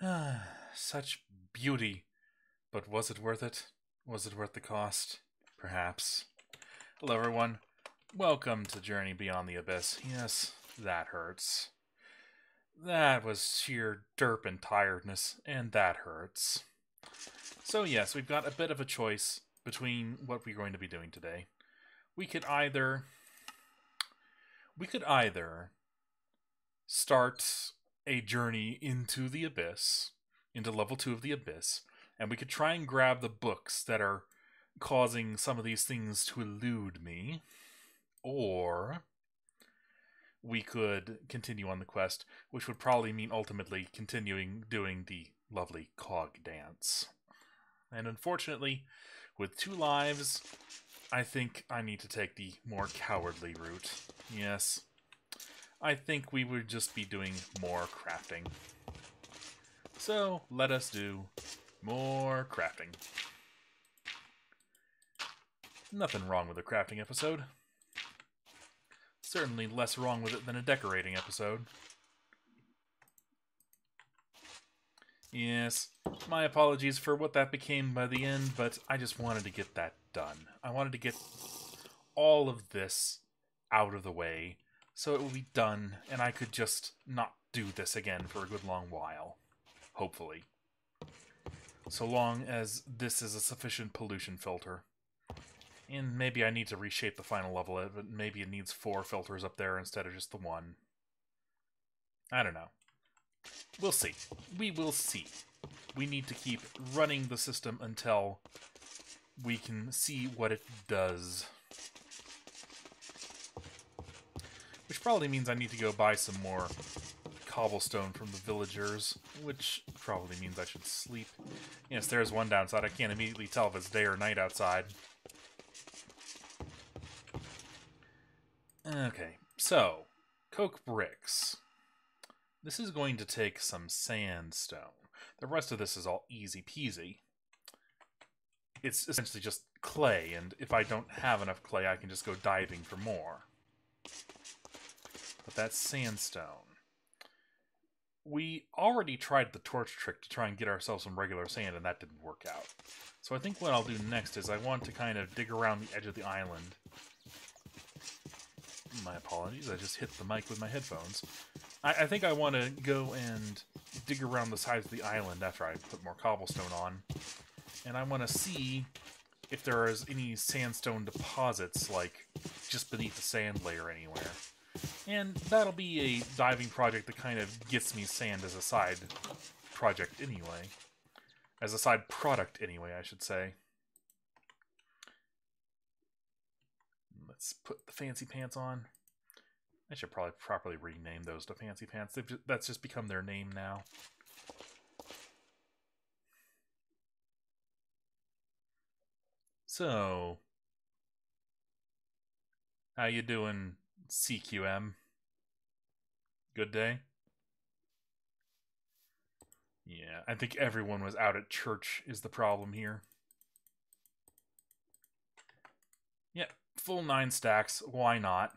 Such beauty. But was it worth it? Was it worth the cost? Perhaps. Hello, everyone. Welcome to Journey Beyond the Abyss. Yes, that hurts. That was sheer derp and tiredness, and that hurts. So, yes, we've got a bit of a choice between what we're going to be doing today. We could either. We could either start a journey into the abyss, into level 2 of the abyss, and we could try and grab the books that are causing some of these things to elude me, or we could continue on the quest, which would probably mean ultimately continuing doing the lovely cog dance. And unfortunately, with two lives, I think I need to take the more cowardly route. Yes, I think we would just be doing more crafting. So, let us do more crafting. Nothing wrong with a crafting episode. Certainly less wrong with it than a decorating episode. Yes, my apologies for what that became by the end, but I just wanted to get that done. I wanted to get all of this out of the way so it will be done and I could just not do this again for a good long while. Hopefully. So long as this is a sufficient pollution filter. And maybe I need to reshape the final level, maybe it needs four filters up there instead of just the one. I don't know. We'll see. We will see. We need to keep running the system until we can see what it does. Which probably means I need to go buy some more cobblestone from the villagers, which probably means I should sleep. Yes, there's one downside. I can't immediately tell if it's day or night outside. Okay, so, coke bricks. This is going to take some sandstone. The rest of this is all easy peasy. It's essentially just clay, and if I don't have enough clay, I can just go diving for more. But that's sandstone. We already tried the torch trick to try and get ourselves some regular sand, and that didn't work out. So I think what I'll do next is I want to kind of dig around the edge of the island my apologies, I just hit the mic with my headphones. I, I think I want to go and dig around the sides of the island after I put more cobblestone on. And I want to see if there is any sandstone deposits, like, just beneath the sand layer anywhere. And that'll be a diving project that kind of gets me sand as a side project anyway. As a side product anyway, I should say. Let's put the fancy pants on. I should probably properly rename those to fancy pants. Just, that's just become their name now. So, how you doing, CQM? Good day? Yeah, I think everyone was out at church is the problem here. Yeah, full nine stacks. Why not?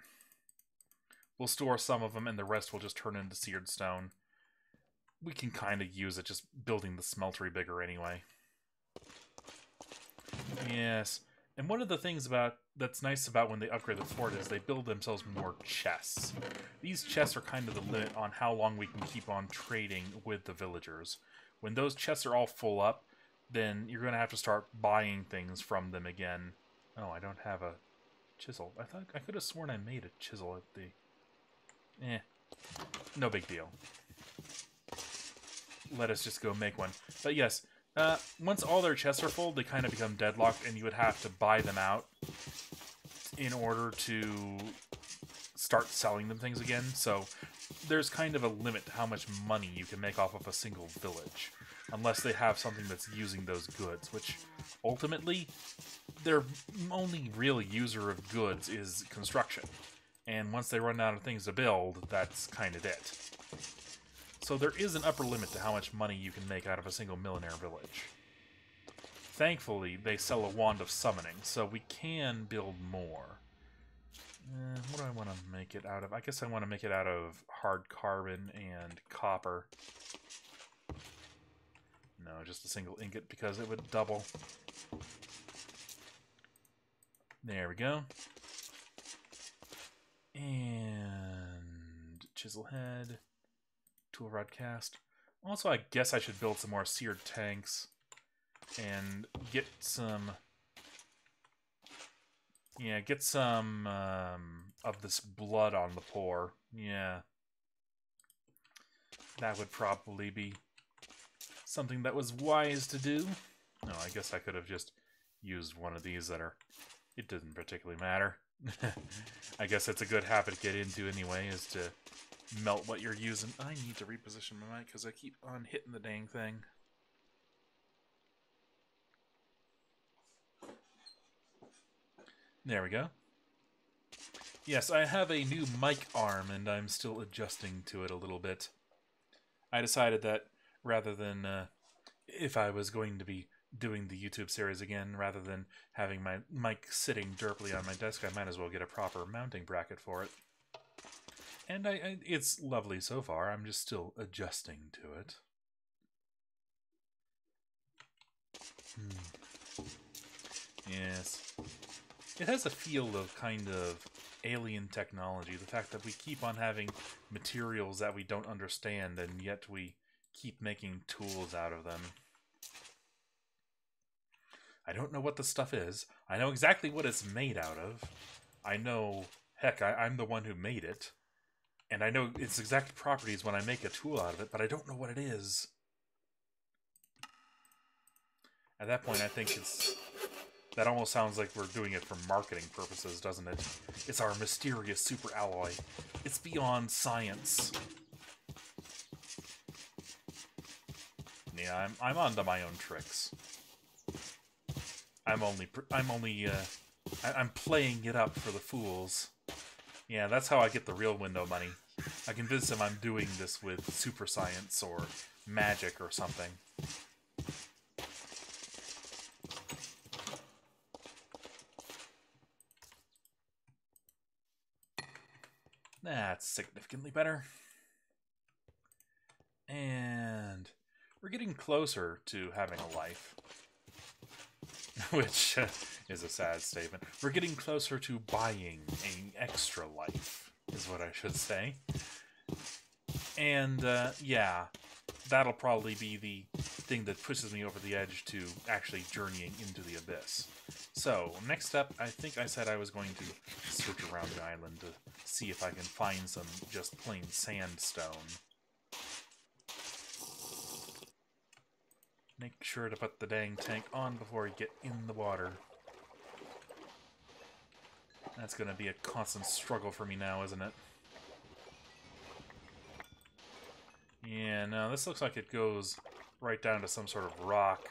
We'll store some of them, and the rest will just turn into seared stone. We can kind of use it just building the smeltery bigger anyway. Yes. And one of the things about that's nice about when they upgrade the fort is they build themselves more chests. These chests are kind of the limit on how long we can keep on trading with the villagers. When those chests are all full up, then you're going to have to start buying things from them again. Oh, I don't have a chisel. I thought I could have sworn I made a chisel at the... Eh. No big deal. Let us just go make one. But yes, uh, once all their chests are full, they kind of become deadlocked, and you would have to buy them out in order to start selling them things again. So there's kind of a limit to how much money you can make off of a single village, unless they have something that's using those goods, which ultimately their only real user of goods is construction. And once they run out of things to build, that's kind of it. So there is an upper limit to how much money you can make out of a single Millénaire village. Thankfully, they sell a Wand of Summoning, so we can build more. Eh, what do I want to make it out of? I guess I want to make it out of hard carbon and copper. No, just a single ingot because it would double. There we go. And chisel head, tool rod cast. Also, I guess I should build some more seared tanks and get some. Yeah, get some um, of this blood on the pour. Yeah. That would probably be something that was wise to do. No, I guess I could have just used one of these that are... It didn't particularly matter. I guess it's a good habit to get into anyway, is to melt what you're using. I need to reposition my mic because I keep on hitting the dang thing. There we go. Yes, I have a new mic arm and I'm still adjusting to it a little bit. I decided that rather than uh, if I was going to be doing the YouTube series again, rather than having my mic sitting derply on my desk, I might as well get a proper mounting bracket for it. And I, I, it's lovely so far. I'm just still adjusting to it. Hmm. Yes. It has a feel of kind of alien technology. The fact that we keep on having materials that we don't understand and yet we keep making tools out of them. I don't know what the stuff is. I know exactly what it's made out of. I know, heck, I, am the one who made it. And I know its exact properties when I make a tool out of it, but I don't know what it is. At that point, I think it's... That almost sounds like we're doing it for marketing purposes, doesn't it? It's our mysterious super alloy. It's beyond science. Yeah, I'm I'm onto my own tricks. I'm only I'm only uh, I, I'm playing it up for the fools. Yeah, that's how I get the real window money. I convince them I'm doing this with super science or magic or something. That's significantly better. And we're getting closer to having a life. Which uh, is a sad statement. We're getting closer to buying an extra life, is what I should say. And, uh, yeah, that'll probably be the thing that pushes me over the edge to actually journeying into the abyss. So, next up, I think I said I was going to search around the island to see if I can find some just plain sandstone. Make sure to put the dang tank on before you get in the water. That's to be a constant struggle for me now, isn't it? Yeah, no, this looks like it goes right down to some sort of rock.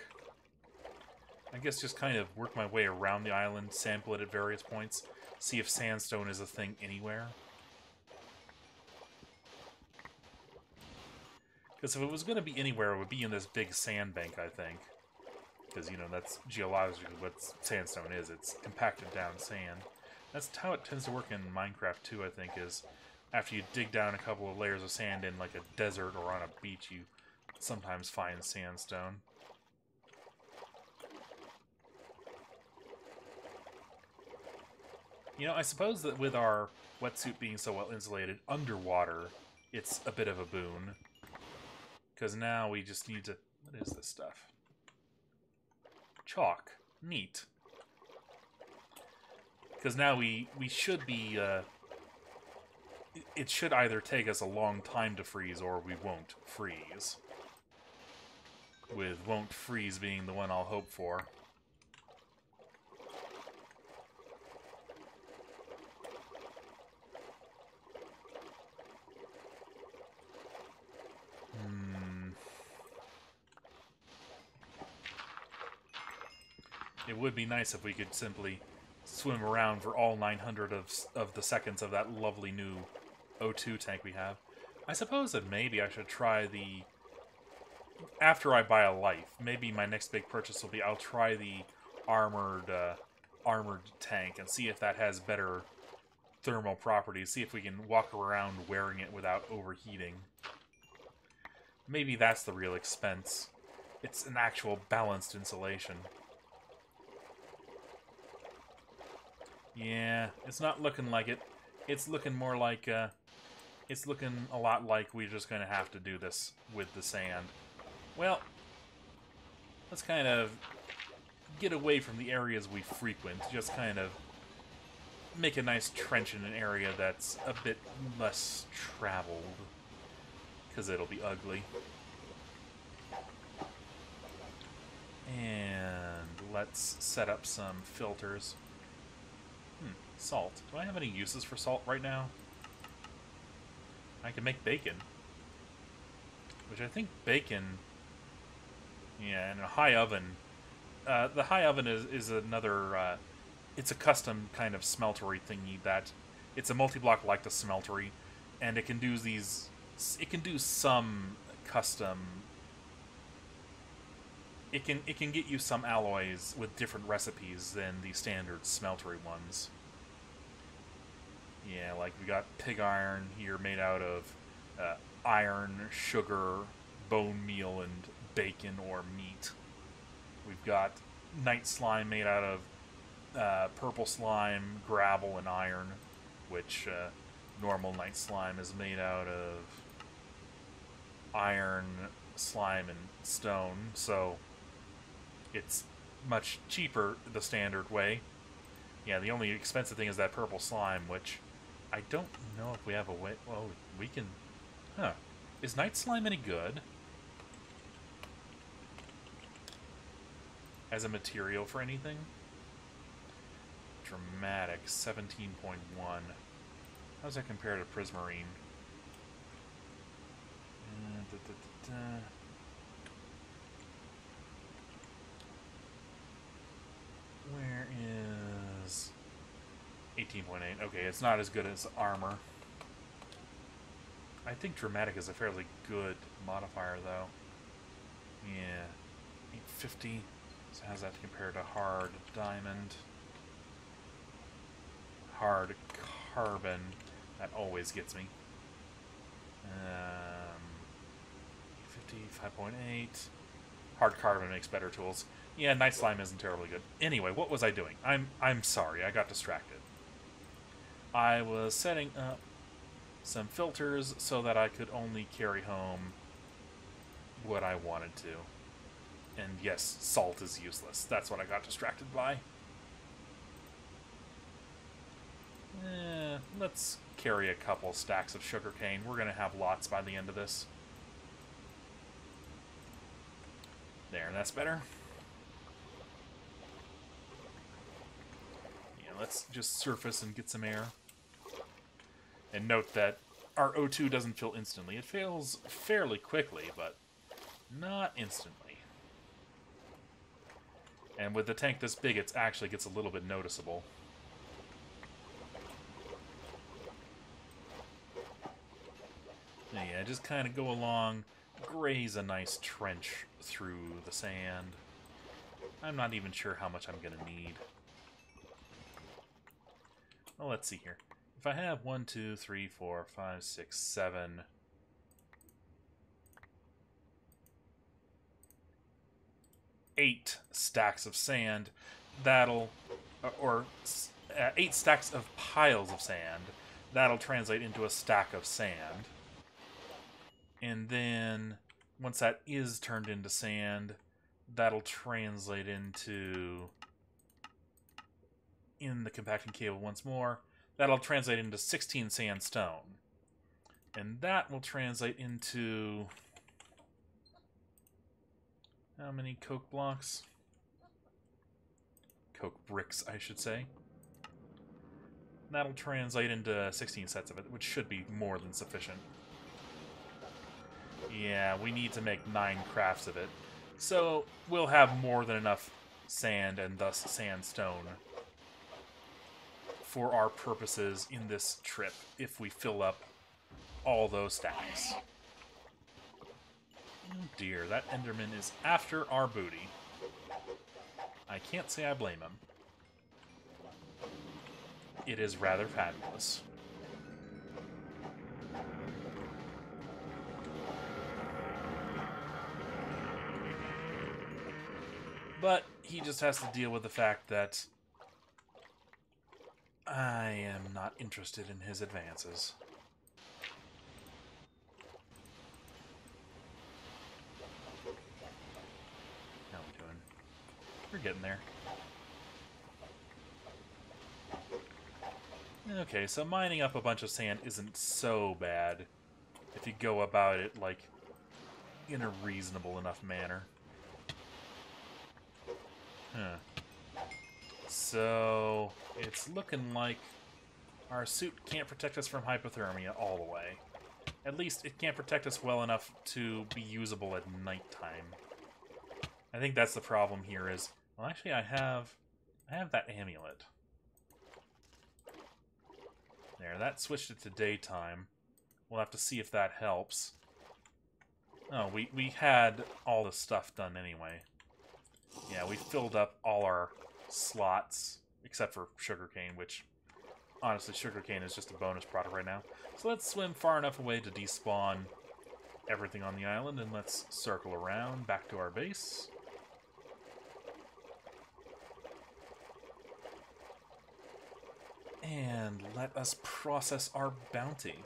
I guess just kind of work my way around the island, sample it at various points, see if sandstone is a thing anywhere. Because if it was going to be anywhere, it would be in this big sandbank, I think. Because, you know, that's geologically what sandstone is. It's compacted down sand. That's how it tends to work in Minecraft, too, I think, is after you dig down a couple of layers of sand in, like a desert or on a beach, you sometimes find sandstone. You know, I suppose that with our wetsuit being so well insulated underwater, it's a bit of a boon. Because now we just need to... What is this stuff? Chalk. Neat. Because now we, we should be... Uh, it should either take us a long time to freeze or we won't freeze. With won't freeze being the one I'll hope for. It would be nice if we could simply swim around for all 900 of, of the seconds of that lovely new O2 tank we have. I suppose that maybe I should try the... After I buy a life, maybe my next big purchase will be I'll try the armored uh, armored tank and see if that has better thermal properties. See if we can walk around wearing it without overheating. Maybe that's the real expense it's an actual balanced insulation. Yeah, it's not looking like it. It's looking more like, uh, it's looking a lot like we're just going to have to do this with the sand. Well, let's kind of get away from the areas we frequent, just kind of make a nice trench in an area that's a bit less traveled, because it'll be ugly. And let's set up some filters. Salt. Do I have any uses for salt right now? I can make bacon. Which I think bacon... Yeah, in a high oven... Uh, the high oven is, is another... Uh, it's a custom kind of smeltery thingy that... It's a multi-block like the smeltery, and it can do these... It can do some custom it can it can get you some alloys with different recipes than the standard smeltery ones. Yeah, like we got pig iron here made out of uh, iron, sugar, bone meal, and bacon or meat. We've got knightslime made out of uh, purple slime, gravel, and iron, which uh, normal knightslime is made out of iron, slime, and stone. So it's much cheaper the standard way. Yeah, the only expensive thing is that purple slime, which I don't know if we have a way... Well, we can... Huh. Is knightslime any good? As a material for anything? Dramatic, 17.1. How does that compare to Prismarine? Uh, da, da, da, Where is 18.8? Okay, it's not as good as armor. I think dramatic is a fairly good modifier, though. Yeah, 850. So how's that compared to hard diamond? Hard carbon. That always gets me. Um, 50, 5.8. Hard carbon makes better tools. Yeah, Knightslime isn't terribly good. Anyway, what was I doing? I'm I'm sorry, I got distracted. I was setting up some filters so that I could only carry home what I wanted to. And yes, salt is useless. That's what I got distracted by. Eh, let's carry a couple stacks of sugarcane. We're going to have lots by the end of this. There, that's better. Yeah, let's just surface and get some air. And note that our O2 doesn't fill instantly. It fills fairly quickly, but not instantly. And with the tank this big, it actually gets a little bit noticeable. Yeah, just kind of go along, graze a nice trench through the sand. I'm not even sure how much I'm going to need. Well, let's see here. If I have one, two, three, four, five, six, seven... Eight stacks of sand, that'll... Or uh, eight stacks of piles of sand, that'll translate into a stack of sand. And then, once that is turned into sand, that'll translate into in the compacting cable once more. That'll translate into 16 sandstone. And that will translate into... How many coke blocks? Coke bricks, I should say. That'll translate into 16 sets of it, which should be more than sufficient. Yeah, we need to make 9 crafts of it. So, we'll have more than enough sand and thus sandstone for our purposes in this trip if we fill up all those stacks. Oh dear, that Enderman is after our booty. I can't say I blame him. It is rather fabulous. But he just has to deal with the fact that I am not interested in his advances. How we doing? We're getting there. Okay, so mining up a bunch of sand isn't so bad if you go about it, like, in a reasonable enough manner. Huh. So, it's looking like our suit can't protect us from hypothermia all the way. At least it can't protect us well enough to be usable at nighttime. I think that's the problem here is, well actually I have, I have that amulet. There, that switched it to daytime. We'll have to see if that helps. Oh, we, we had all the stuff done anyway. Yeah, we filled up all our slots, except for sugarcane, which, honestly, sugarcane is just a bonus product right now. So let's swim far enough away to despawn everything on the island, and let's circle around back to our base. And let us process our bounty.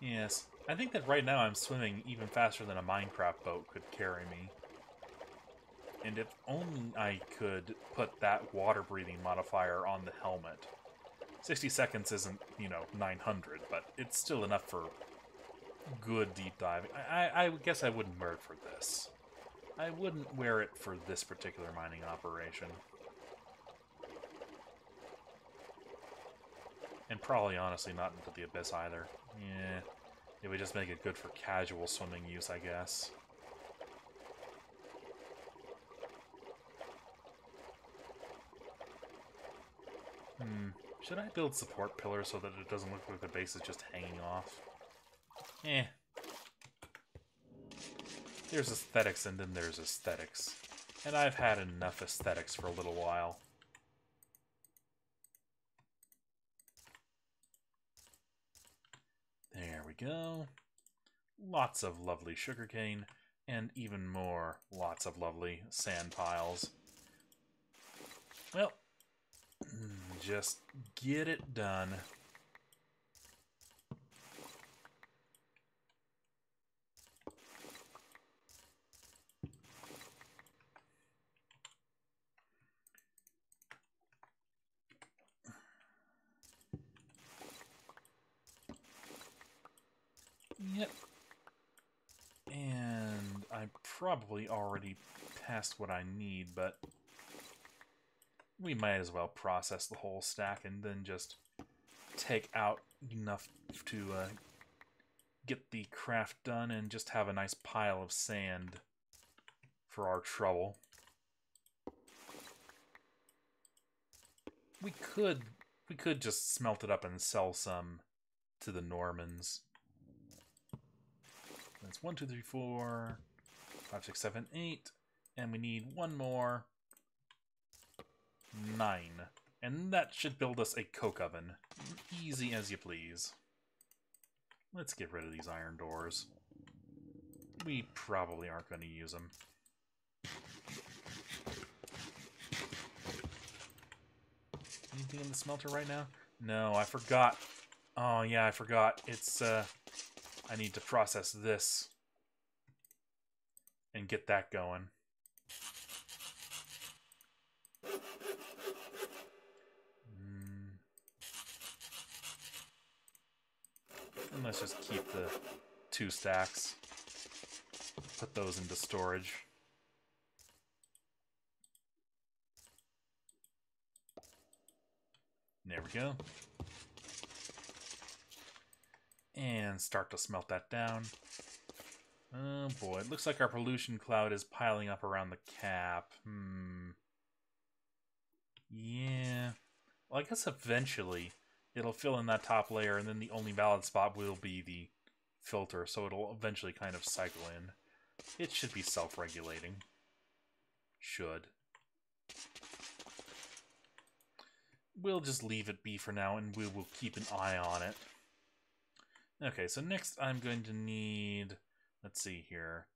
Yes, I think that right now I'm swimming even faster than a Minecraft boat could carry me. And if only I could put that water-breathing modifier on the helmet. 60 seconds isn't, you know, 900, but it's still enough for good deep diving. I, I, I guess I wouldn't wear it for this. I wouldn't wear it for this particular mining operation. And probably, honestly, not into the Abyss either. Yeah. It would just make it good for casual swimming use, I guess. Hmm. Should I build support pillars so that it doesn't look like the base is just hanging off? Eh. There's aesthetics and then there's aesthetics. And I've had enough aesthetics for a little while. There we go. Lots of lovely sugarcane, and even more lots of lovely sand piles. Well, just get it done. Yep. And I probably already past what I need, but we might as well process the whole stack and then just take out enough to uh, get the craft done and just have a nice pile of sand for our trouble. We could we could just smelt it up and sell some to the Normans. That's one, two, three, four, five, six, seven, eight. And we need one more. Nine. And that should build us a coke oven. Easy as you please. Let's get rid of these iron doors. We probably aren't going to use them. Anything in the smelter right now? No, I forgot. Oh, yeah, I forgot. It's, uh, I need to process this and get that going. Mm. And let's just keep the two stacks. Put those into storage. There we go and start to smelt that down. Oh boy, it looks like our pollution cloud is piling up around the cap. Hmm. Yeah. Well, I guess eventually it'll fill in that top layer, and then the only valid spot will be the filter, so it'll eventually kind of cycle in. It should be self-regulating. Should. we'll just leave it be for now, and we will keep an eye on it. Okay, so next I'm going to need... Let's see here.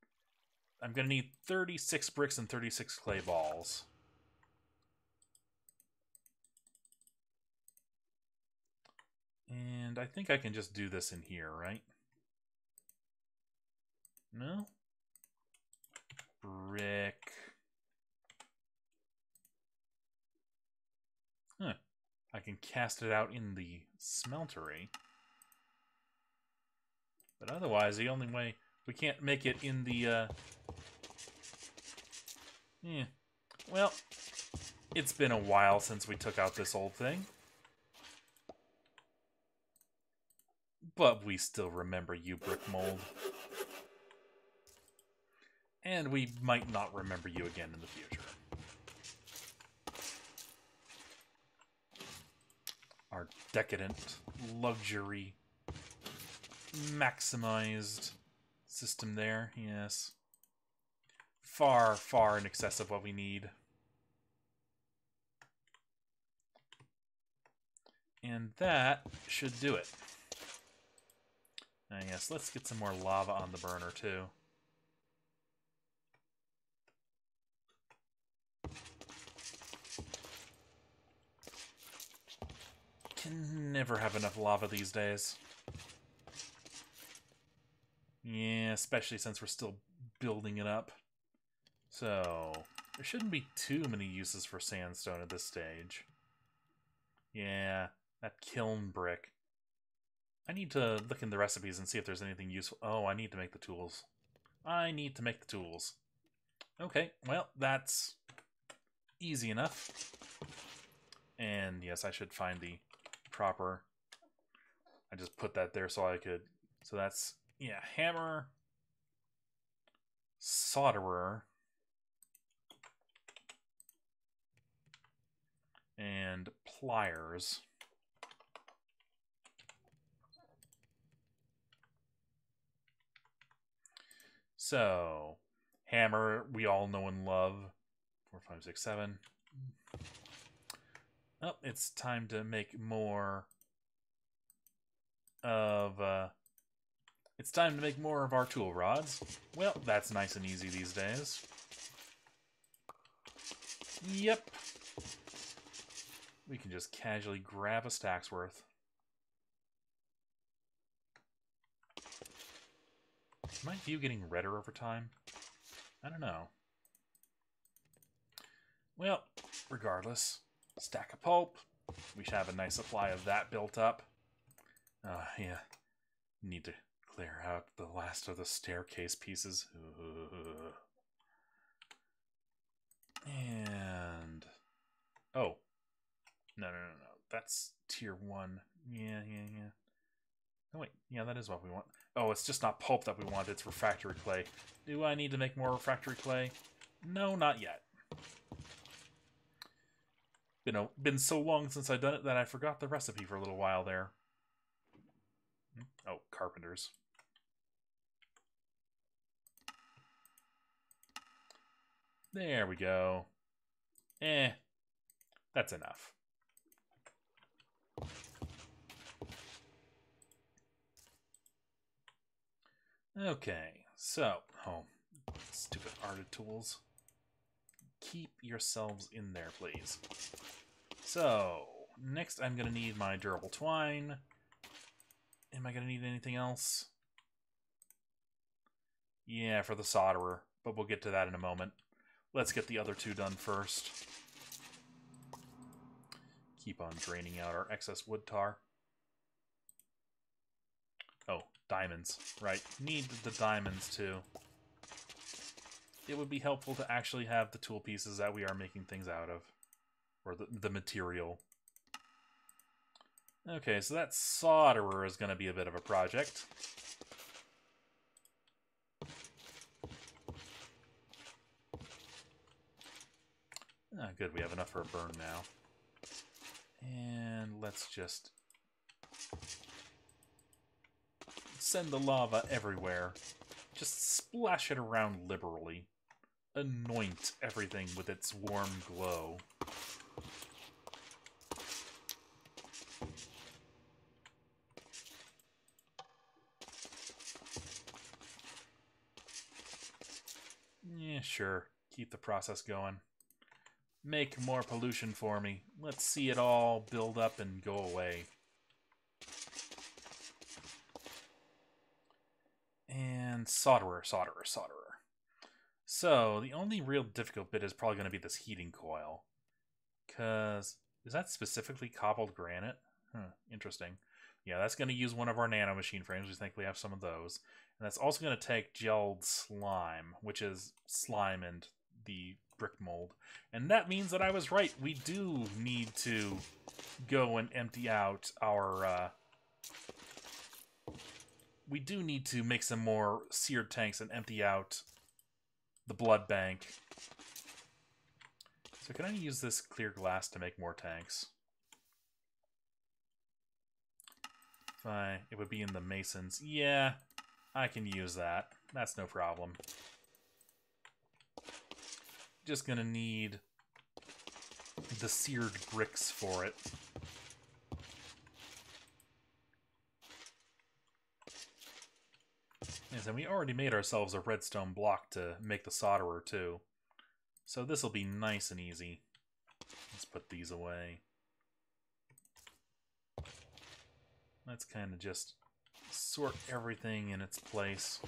I'm going to need 36 bricks and 36 clay balls. And I think I can just do this in here, right? No? Brick. Huh. I can cast it out in the smeltery. But otherwise, the only way... We can't make it in the, uh... Yeah. Well, it's been a while since we took out this old thing. But we still remember you, Brick Mold. And we might not remember you again in the future. Our decadent luxury maximized system there, yes. Far, far in excess of what we need. And that should do it. And yes, let's get some more lava on the burner too. Can never have enough lava these days. Yeah, especially since we're still building it up. So, there shouldn't be too many uses for sandstone at this stage. Yeah, that kiln brick. I need to look in the recipes and see if there's anything useful. Oh, I need to make the tools. I need to make the tools. Okay, well, that's easy enough. And yes, I should find the proper... I just put that there so I could... So that's yeah, hammer, solderer, and pliers. So, hammer, we all know and love. Four, five, six, seven. Oh, it's time to make more of uh, it's time to make more of our tool rods. Well, that's nice and easy these days. Yep. We can just casually grab a stack's worth. Is my view getting redder over time? I don't know. Well, regardless, stack of pulp. We should have a nice supply of that built up. Uh, yeah, need to clear out the last of the staircase pieces. And oh, no, no, no, no. That's tier one. Yeah, yeah, yeah. Oh wait, yeah, that is what we want. Oh, it's just not pulp that we want. It's refractory clay. Do I need to make more refractory clay? No, not yet. Been a, been so long since I've done it that I forgot the recipe for a little while there. Hmm? Oh, carpenters. There we go. Eh, that's enough. Okay, so, oh, stupid arted tools. Keep yourselves in there, please. So, next I'm going to need my durable twine. Am I going to need anything else? Yeah, for the solderer, but we'll get to that in a moment. Let's get the other two done first. Keep on draining out our excess wood tar. Oh, diamonds. Right. Need the diamonds too. It would be helpful to actually have the tool pieces that we are making things out of. Or the, the material. Okay, so that solderer is going to be a bit of a project. Oh, good, we have enough for a burn now. And let's just send the lava everywhere. Just splash it around liberally. Anoint everything with its warm glow. Yeah, sure. Keep the process going. Make more pollution for me. Let's see it all build up and go away. And solderer, solderer, solderer. So, the only real difficult bit is probably going to be this heating coil. Because, is that specifically cobbled granite? Huh, interesting. Yeah, that's going to use one of our nano machine frames. We think we have some of those. And that's also going to take gelled slime, which is slime and the brick mold. And that means that I was right. We do need to go and empty out our... Uh, we do need to make some more seared tanks and empty out the blood bank. So can I use this clear glass to make more tanks? If I, it would be in the masons. Yeah, I can use that. That's no problem. Just gonna need the seared bricks for it. Yes, and we already made ourselves a redstone block to make the solderer too. So this will be nice and easy. Let's put these away. Let's kind of just sort everything in its place.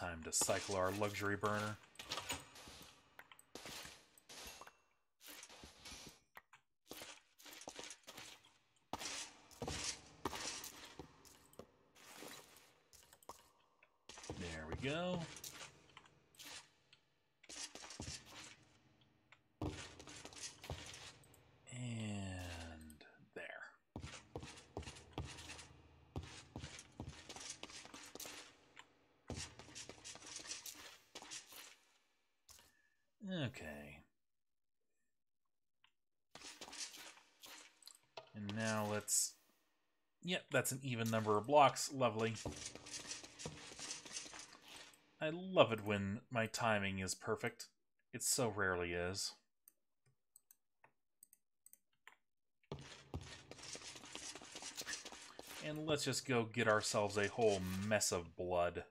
Time to cycle our luxury burner. Okay. And now let's... Yep, that's an even number of blocks. Lovely. I love it when my timing is perfect. It so rarely is. And let's just go get ourselves a whole mess of blood.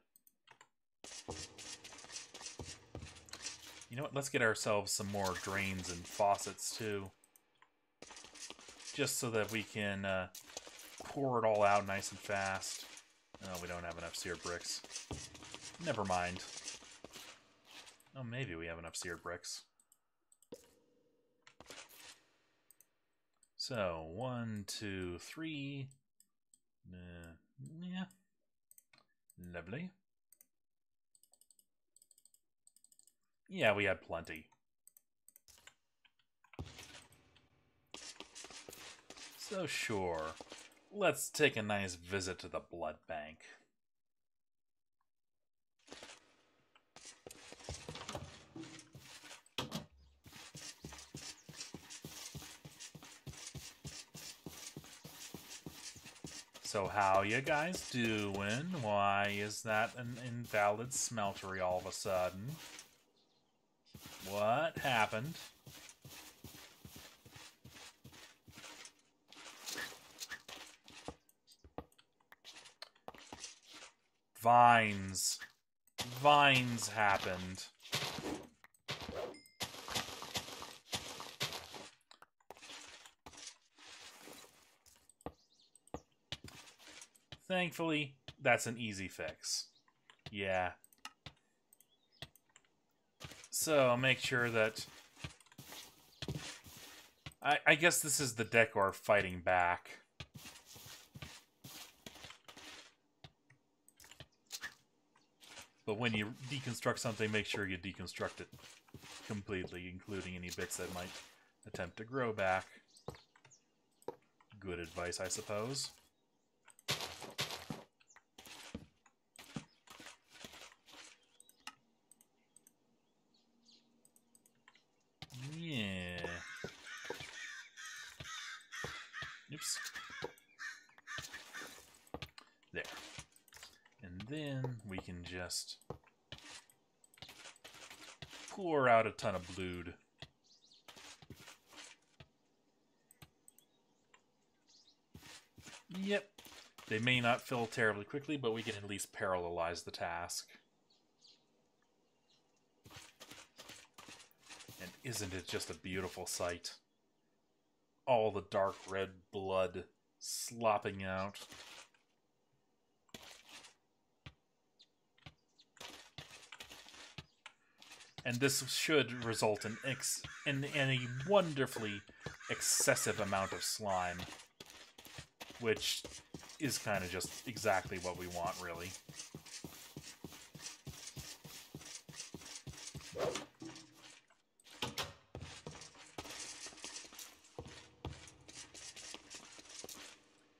You know what? Let's get ourselves some more drains and faucets, too. Just so that we can uh, pour it all out nice and fast. Oh, we don't have enough seared bricks. Never mind. Oh, maybe we have enough seared bricks. So, one, two, three. Uh, yeah. Lovely. Yeah, we had plenty. So sure, let's take a nice visit to the blood bank. So how you guys doing? Why is that an invalid smeltery all of a sudden? What happened? Vines. Vines happened. Thankfully, that's an easy fix. Yeah, so make sure that... I, I guess this is the Decor fighting back. But when you deconstruct something, make sure you deconstruct it completely, including any bits that might attempt to grow back. Good advice, I suppose. Just pour out a ton of blood. Yep. They may not fill terribly quickly, but we can at least parallelize the task. And isn't it just a beautiful sight? All the dark red blood slopping out. And this should result in, ex in, in a wonderfully excessive amount of slime. Which is kind of just exactly what we want, really.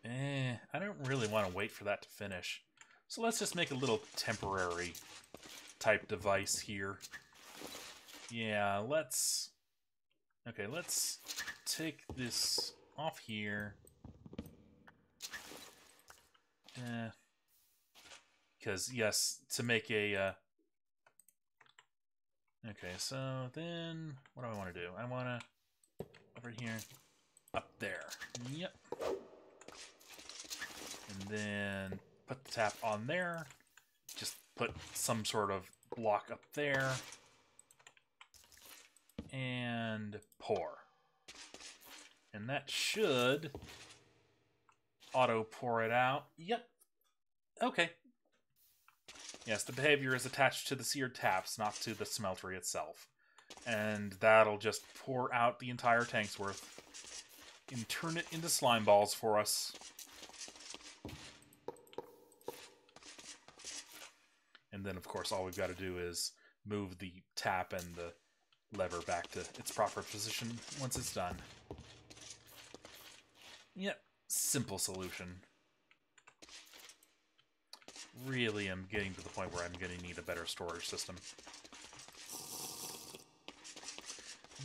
Eh, I don't really want to wait for that to finish. So let's just make a little temporary type device here. Yeah, let's... Okay, let's take this off here. Eh. Because, yes, to make a... Uh... Okay, so then... What do I want to do? I want to... Over here. Up there. Yep. And then put the tap on there. Just put some sort of block up there. And pour. And that should auto pour it out. Yep. Okay. Yes, the behavior is attached to the seared taps, not to the smeltery itself. And that'll just pour out the entire tank's worth and turn it into slime balls for us. And then, of course, all we've got to do is move the tap and the lever back to its proper position once it's done. Yep, simple solution. Really I'm getting to the point where I'm going to need a better storage system.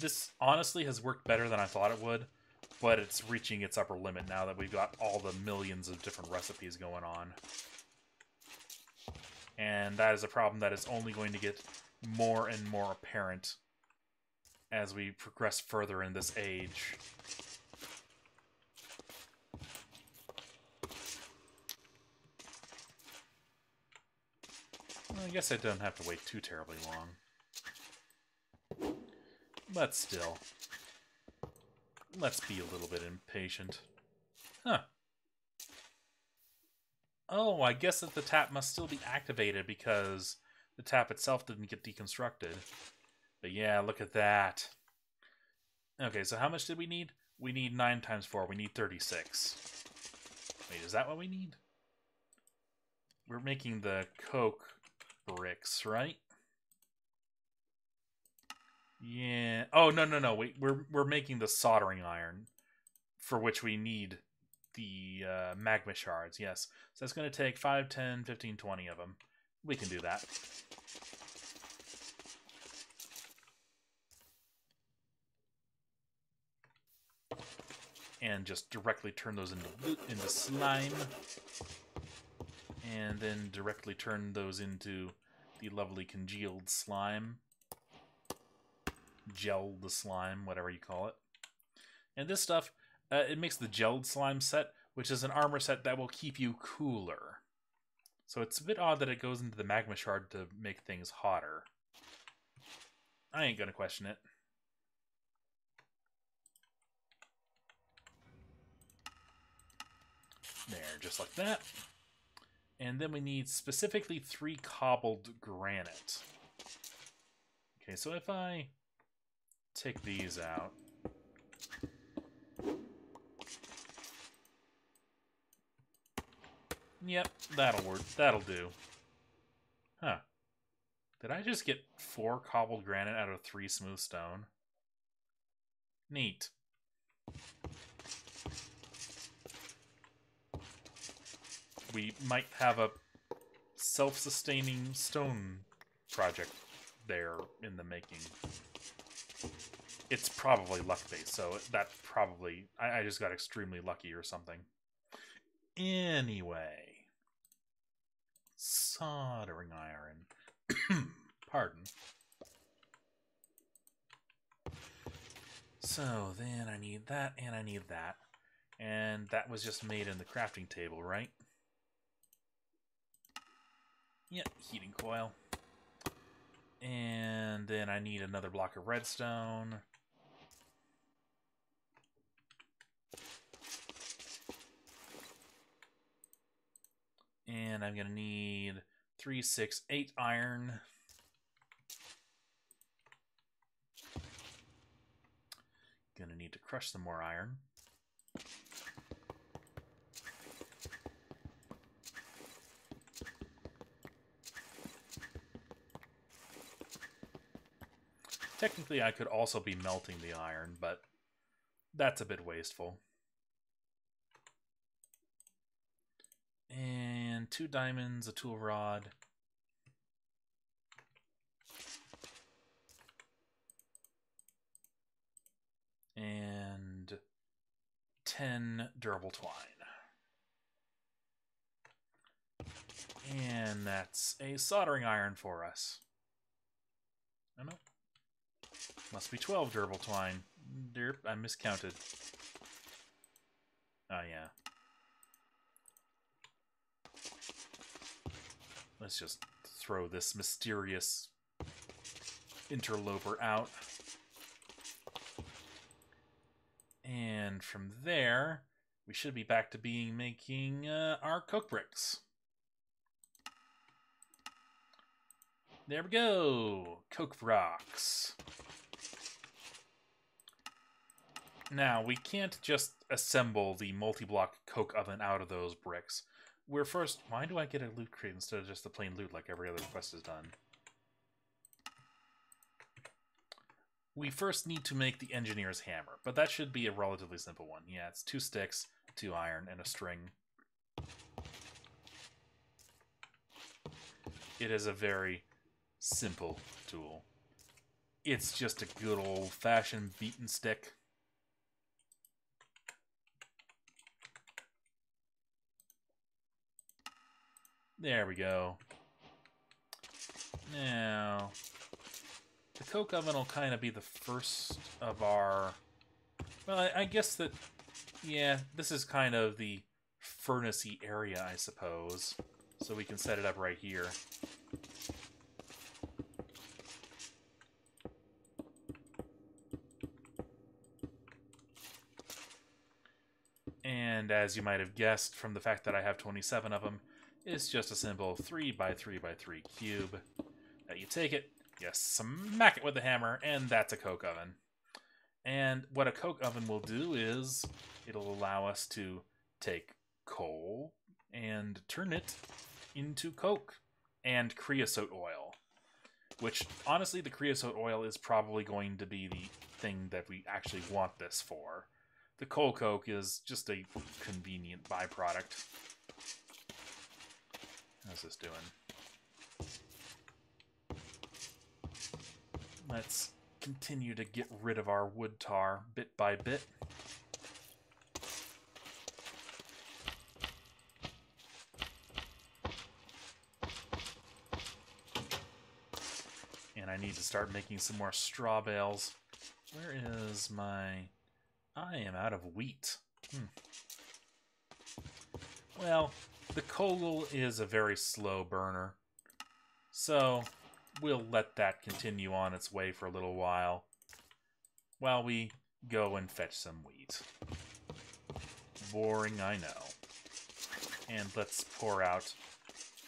This honestly has worked better than I thought it would, but it's reaching its upper limit now that we've got all the millions of different recipes going on and that is a problem that is only going to get more and more apparent as we progress further in this age. Well, I guess I don't have to wait too terribly long. But still, let's be a little bit impatient. Huh. Oh, I guess that the tap must still be activated because the tap itself didn't get deconstructed. But yeah, look at that. Okay, so how much did we need? We need 9 times 4. We need 36. Wait, is that what we need? We're making the coke bricks, right? Yeah. Oh, no, no, no. Wait, we're, we're making the soldering iron for which we need the uh, magma shards, yes. So it's going to take 5, 10, 15, 20 of them. We can do that. And just directly turn those into, into slime. And then directly turn those into the lovely congealed slime. Gel the slime, whatever you call it. And this stuff, uh, it makes the gelled slime set, which is an armor set that will keep you cooler. So it's a bit odd that it goes into the magma shard to make things hotter. I ain't gonna question it. There, just like that. And then we need specifically three cobbled granite. Okay, so if I take these out, Yep, that'll work. That'll do. Huh. Did I just get four cobbled granite out of three smooth stone? Neat. We might have a self-sustaining stone project there in the making. It's probably luck-based, so that probably... I, I just got extremely lucky or something. Anyway soldering iron. Pardon. So then I need that and I need that. And that was just made in the crafting table, right? Yep, heating coil. And then I need another block of redstone. And I'm going to need three, six, eight iron. Gonna need to crush some more iron. Technically, I could also be melting the iron, but that's a bit wasteful. And two diamonds, a tool rod. And 10 durable twine. And that's a soldering iron for us. Oh no. Must be 12 durable twine. Derp, I miscounted. Oh yeah. Let's just throw this mysterious interloper out. And from there, we should be back to being making uh, our coke bricks. There we go! Coke rocks. Now, we can't just assemble the multi-block coke oven out of those bricks. We're first... Why do I get a loot crate instead of just the plain loot like every other quest has done? We first need to make the engineer's hammer, but that should be a relatively simple one. Yeah, it's two sticks, two iron, and a string. It is a very simple tool. It's just a good old-fashioned beaten stick. There we go. Now, the coke oven will kind of be the first of our... Well, I, I guess that, yeah, this is kind of the furnacey area, I suppose. So we can set it up right here. And as you might have guessed from the fact that I have 27 of them, it's just a simple 3 by 3 by 3 cube. That you take it, you smack it with a hammer, and that's a coke oven. And what a coke oven will do is it'll allow us to take coal and turn it into coke and creosote oil. Which, honestly, the creosote oil is probably going to be the thing that we actually want this for. The coal coke is just a convenient byproduct. How's this doing? Let's continue to get rid of our wood tar bit by bit. And I need to start making some more straw bales. Where is my... I am out of wheat. Hmm. Well, the coal is a very slow burner. So, we'll let that continue on its way for a little while. While we go and fetch some wheat. Boring, I know. And let's pour out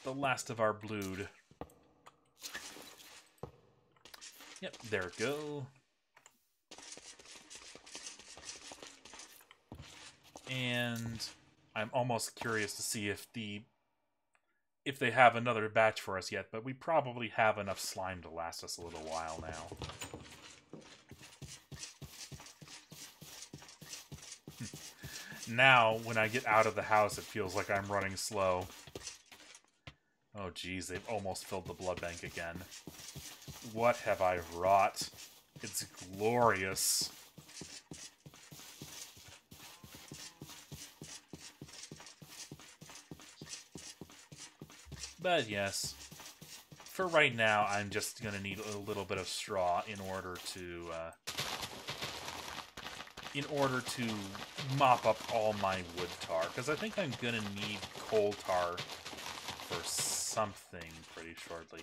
the last of our blood. Yep, there we go. And I'm almost curious to see if the if they have another batch for us yet, but we probably have enough slime to last us a little while now. Hmm. now, when I get out of the house, it feels like I'm running slow. Oh geez, they've almost filled the blood bank again. What have I wrought? It's glorious. But yes, for right now, I'm just going to need a little bit of straw in order to uh, in order to mop up all my wood tar, because I think I'm gonna need coal tar for something pretty shortly.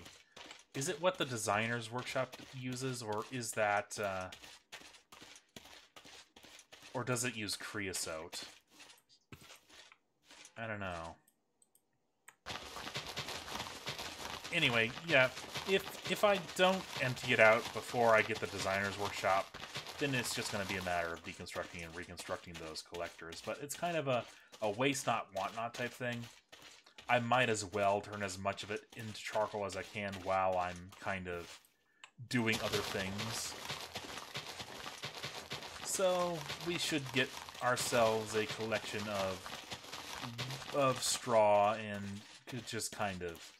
Is it what the designer's workshop uses, or is that, uh, or does it use creosote? I don't know. Anyway, yeah, if if I don't empty it out before I get the designer's workshop, then it's just going to be a matter of deconstructing and reconstructing those collectors. But it's kind of a, a waste not, want not type thing. I might as well turn as much of it into charcoal as I can while I'm kind of doing other things. So we should get ourselves a collection of of straw and just kind of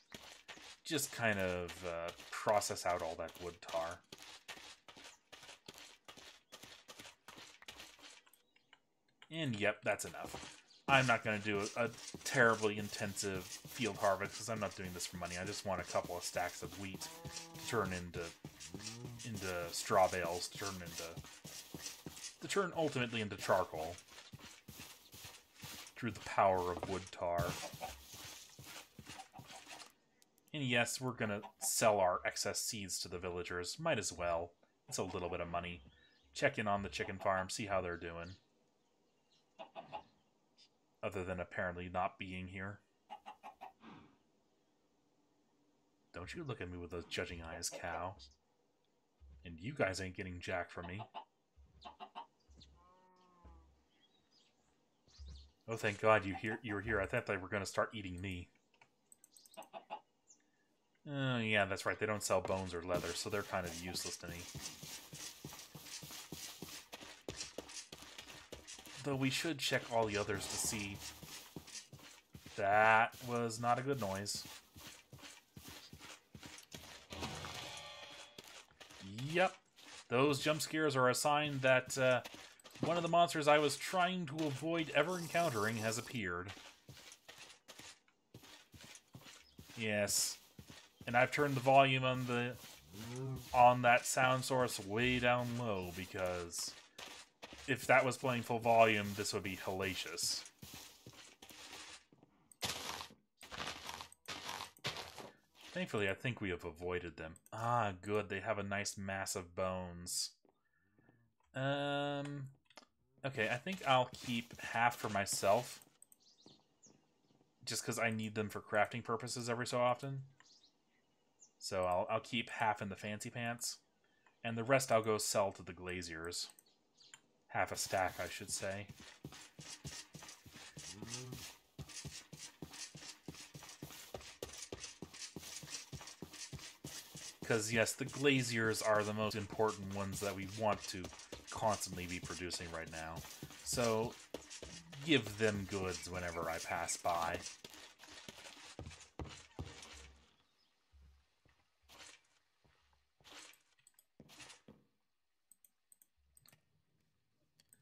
just kind of uh, process out all that wood tar. And yep, that's enough. I'm not going to do a, a, terribly intensive field harvest because I'm not doing this for money. I just want a couple of stacks of wheat to turn into into straw bales, to turn into to turn ultimately into charcoal through the power of wood tar. And yes, we're gonna sell our excess seeds to the villagers. Might as well. It's a little bit of money. Check in on the chicken farm, see how they're doing. Other than apparently not being here. Don't you look at me with those judging eyes, cow. And you guys ain't getting jack from me. Oh, thank God you here. You were here. I thought they were going to start eating me. Oh, yeah, that's right. They don't sell bones or leather, so they're kind of useless to me. Though we should check all the others to see. That was not a good noise. Yep. Those jump scares are a sign that uh, one of the monsters I was trying to avoid ever encountering has appeared. Yes. And I've turned the volume on the on that sound source way down low because if that was playing full volume, this would be hellacious. Thankfully, I think we have avoided them. Ah, good. They have a nice mass of bones. Um, okay, I think I'll keep half for myself. Just because I need them for crafting purposes every so often. So I'll, I'll keep half in the fancy pants. And the rest I'll go sell to the glaziers. Half a stack, I should say. Because, yes, the glaziers are the most important ones that we want to constantly be producing right now. So, give them goods whenever I pass by.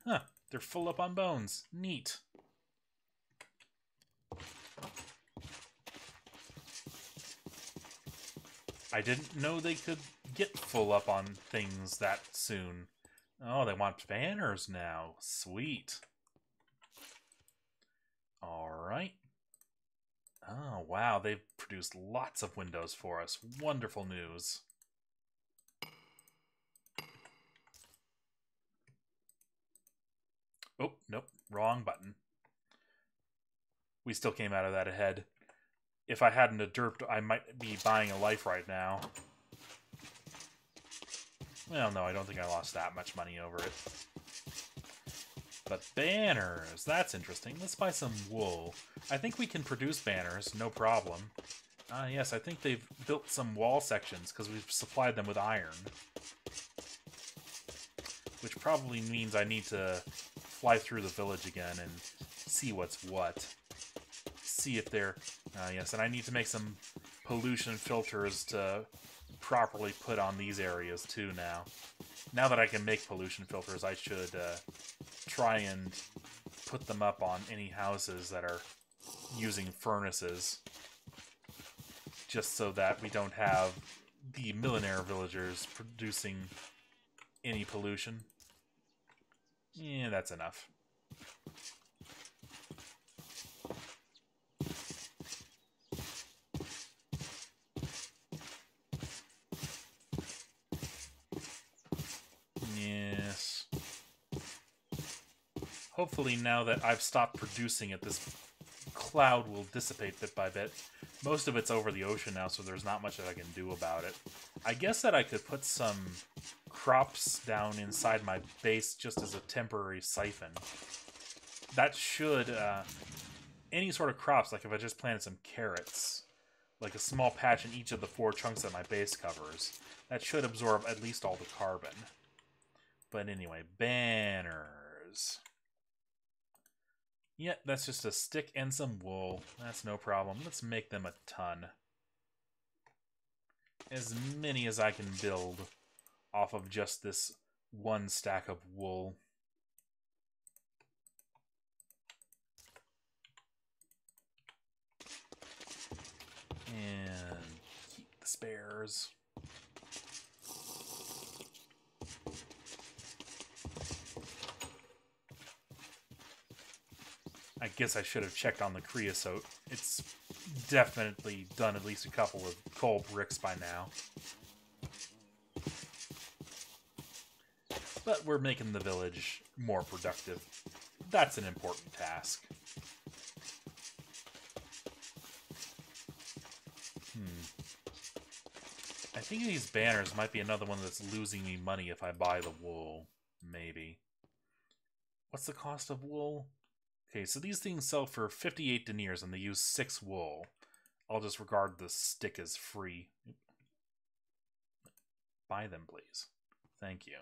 Huh, they're full up on bones. Neat. I didn't know they could get full up on things that soon. Oh, they want banners now. Sweet. Alright. Oh, wow. They've produced lots of windows for us. Wonderful news. Oh, nope. Wrong button. We still came out of that ahead. If I hadn't a derped, I might be buying a life right now. Well, no, I don't think I lost that much money over it. But banners, that's interesting. Let's buy some wool. I think we can produce banners, no problem. Ah, yes, I think they've built some wall sections because we've supplied them with iron. Which probably means I need to fly through the village again and see what's what. See if they're... Uh, yes, and I need to make some pollution filters to properly put on these areas too now. Now that I can make pollution filters, I should uh, try and put them up on any houses that are using furnaces. Just so that we don't have the Millénaire villagers producing any pollution. Yeah, that's enough. Yes. Hopefully now that I've stopped producing at this cloud will dissipate bit by bit. Most of it's over the ocean now, so there's not much that I can do about it. I guess that I could put some crops down inside my base just as a temporary siphon. That should, uh, any sort of crops, like if I just planted some carrots, like a small patch in each of the four chunks that my base covers, that should absorb at least all the carbon. But anyway, banners. Yeah, that's just a stick and some wool. That's no problem. Let's make them a ton. As many as I can build off of just this one stack of wool. And keep the spares. I guess I should have checked on the creosote. It's definitely done at least a couple of coal bricks by now. But we're making the village more productive. That's an important task. Hmm. I think these banners might be another one that's losing me money if I buy the wool. Maybe. What's the cost of wool? Okay, so these things sell for 58 deniers and they use 6 wool. I'll just regard the stick as free. Buy them, please. Thank you.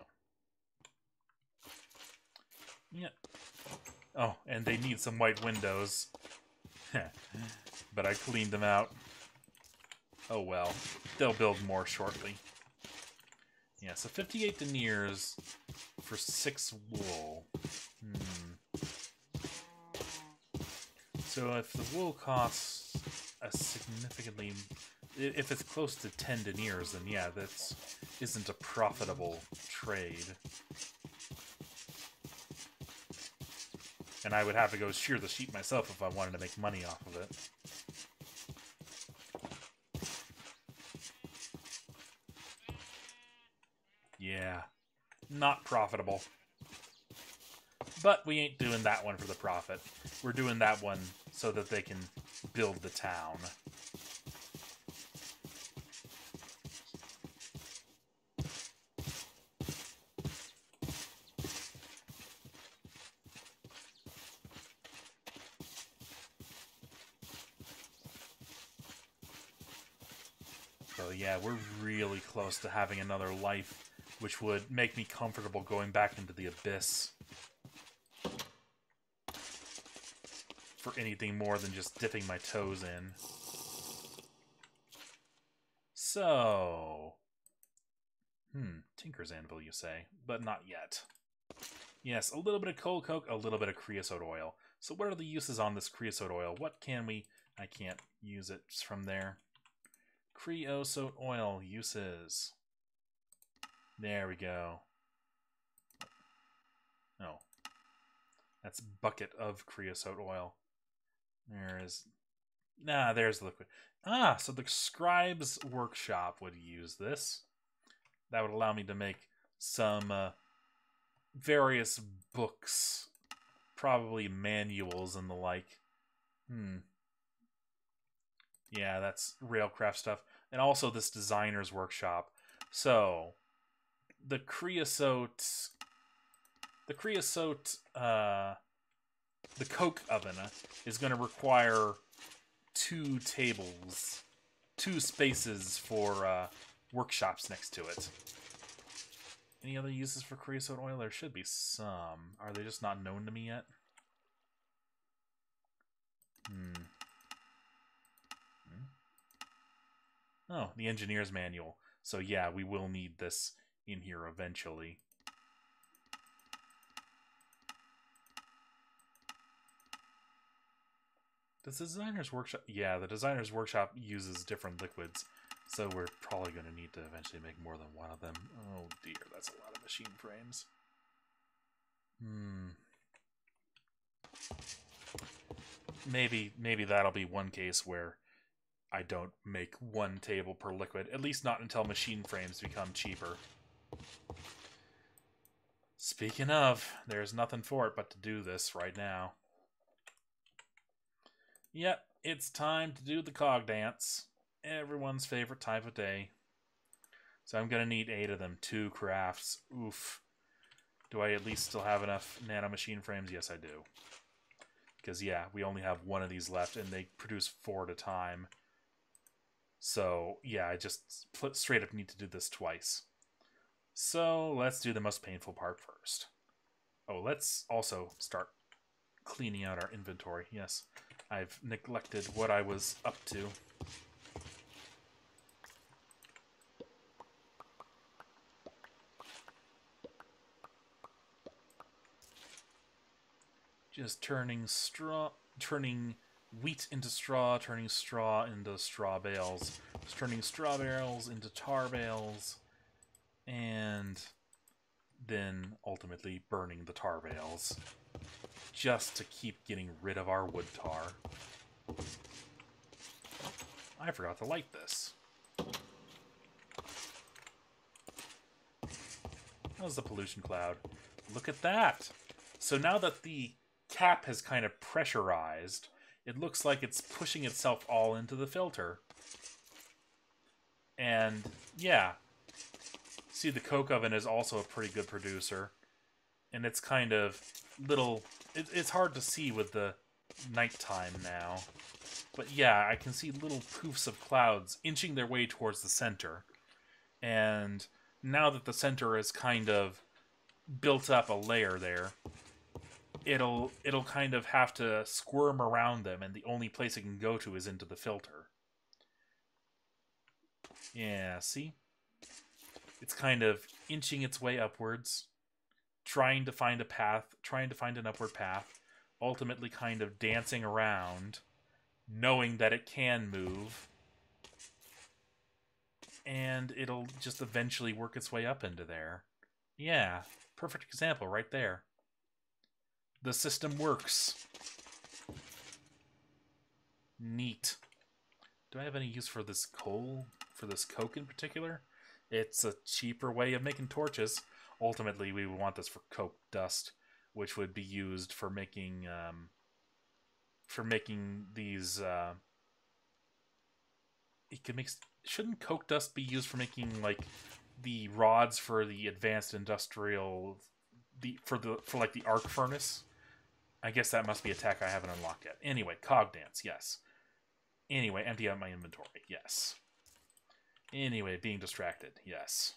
Yeah. Oh, and they need some white windows. but I cleaned them out. Oh well. They'll build more shortly. Yeah, so 58 deniers for 6 wool. Hmm. So if the wool costs a significantly... If it's close to 10 deniers, then yeah, that isn't a profitable trade. And I would have to go shear the sheep myself if I wanted to make money off of it. Yeah, not profitable. But we ain't doing that one for the profit. We're doing that one so that they can build the town. So yeah, we're really close to having another life, which would make me comfortable going back into the abyss. For anything more than just dipping my toes in. So... Hmm, Tinker's Anvil, you say, but not yet. Yes, a little bit of coal coke, a little bit of creosote oil. So what are the uses on this creosote oil? What can we... I can't use it from there. Creosote oil uses. There we go. Oh. That's bucket of creosote oil. There is... Nah, there's the liquid. Ah, so the scribe's workshop would use this. That would allow me to make some uh, various books, probably manuals and the like. Hmm. Yeah, that's Railcraft stuff. And also this designer's workshop. So, the creosote... The creosote... Uh, the coke oven is going to require two tables, two spaces for uh, workshops next to it. Any other uses for creosote oil? There should be some. Are they just not known to me yet? Hmm. hmm. Oh, the engineer's manual. So yeah, we will need this in here eventually. Does the designer's workshop... Yeah, the designer's workshop uses different liquids, so we're probably going to need to eventually make more than one of them. Oh dear, that's a lot of machine frames. Hmm. Maybe maybe that'll be one case where I don't make one table per liquid, at least not until machine frames become cheaper. Speaking of, there's nothing for it but to do this right now. Yep, it's time to do the cog dance. Everyone's favorite type of day. So I'm going to need eight of them. Two crafts. Oof. Do I at least still have enough nano machine frames? Yes, I do. Because, yeah, we only have one of these left, and they produce four at a time. So, yeah, I just straight up need to do this twice. So, let's do the most painful part first. Oh, let's also start cleaning out our inventory. Yes, I've neglected what I was up to. Just turning straw, turning wheat into straw, turning straw into straw bales, just turning straw bales into tar bales, and then ultimately burning the tar bales just to keep getting rid of our wood tar. I forgot to light this. How's the pollution cloud? Look at that! So now that the cap has kind of pressurized, it looks like it's pushing itself all into the filter. And yeah, see the coke oven is also a pretty good producer. And it's kind of little, it, it's hard to see with the nighttime now. But yeah, I can see little poofs of clouds inching their way towards the center. And now that the center is kind of built up a layer there, it'll it'll kind of have to squirm around them and the only place it can go to is into the filter. Yeah, see? It's kind of inching its way upwards, trying to find a path, trying to find an upward path, ultimately kind of dancing around, knowing that it can move, and it'll just eventually work its way up into there. Yeah, perfect example right there. The system works. Neat. Do I have any use for this coal? For this coke in particular? It's a cheaper way of making torches. Ultimately, we would want this for coke dust, which would be used for making um, for making these. Uh, it could make. Shouldn't coke dust be used for making like the rods for the advanced industrial, the for the for like the arc furnace? I guess that must be a tech I haven't unlocked yet. Anyway, cog dance, yes. Anyway, empty out my inventory, yes. Anyway, being distracted, yes.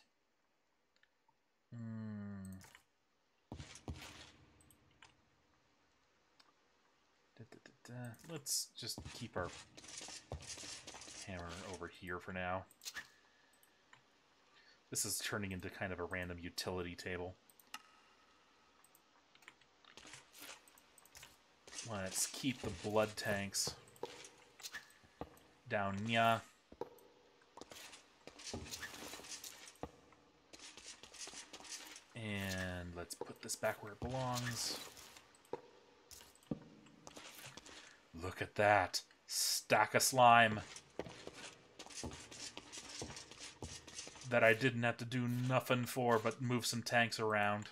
Da, da, da, Let's just keep our hammer over here for now. This is turning into kind of a random utility table. Let's keep the blood tanks down yeah. And let's put this back where it belongs. Look at that. Stack of slime. That I didn't have to do nothing for but move some tanks around.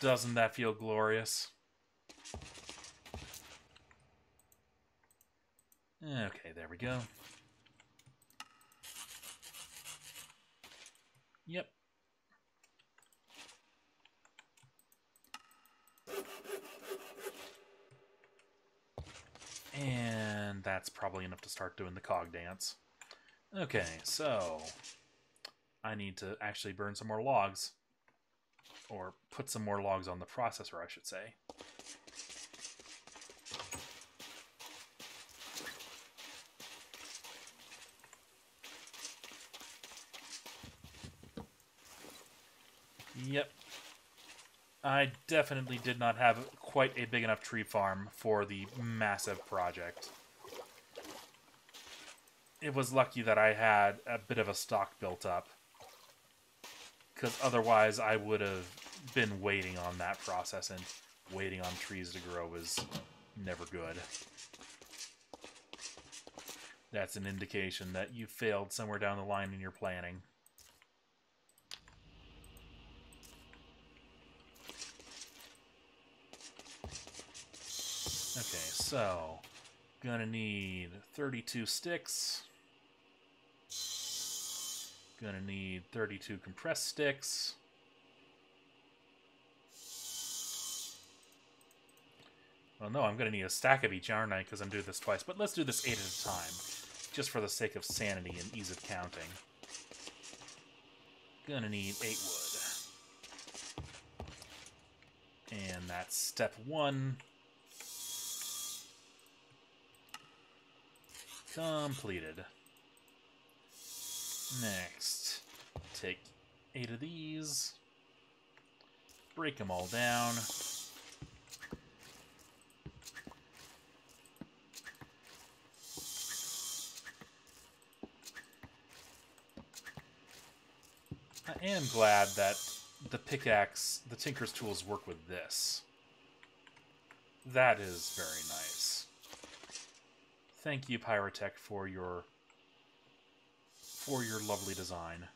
Doesn't that feel glorious? Okay, there we go. Yep. And that's probably enough to start doing the cog dance. Okay, so I need to actually burn some more logs. Or put some more logs on the processor, I should say. Yep. I definitely did not have quite a big enough tree farm for the massive project. It was lucky that I had a bit of a stock built up. Because otherwise I would have been waiting on that process, and waiting on trees to grow is never good. That's an indication that you failed somewhere down the line in your planning. Okay, so gonna need 32 sticks. Gonna need 32 compressed sticks. Well, no, I'm to need a stack of each, aren't I? Because I'm doing this twice. But let's do this eight at a time, just for the sake of sanity and ease of counting. Gonna need eight wood. And that's step one. Completed. Next, take eight of these, break them all down. I am glad that the pickaxe, the Tinker's tools work with this. That is very nice. Thank you, Pyrotech, for your for your lovely design.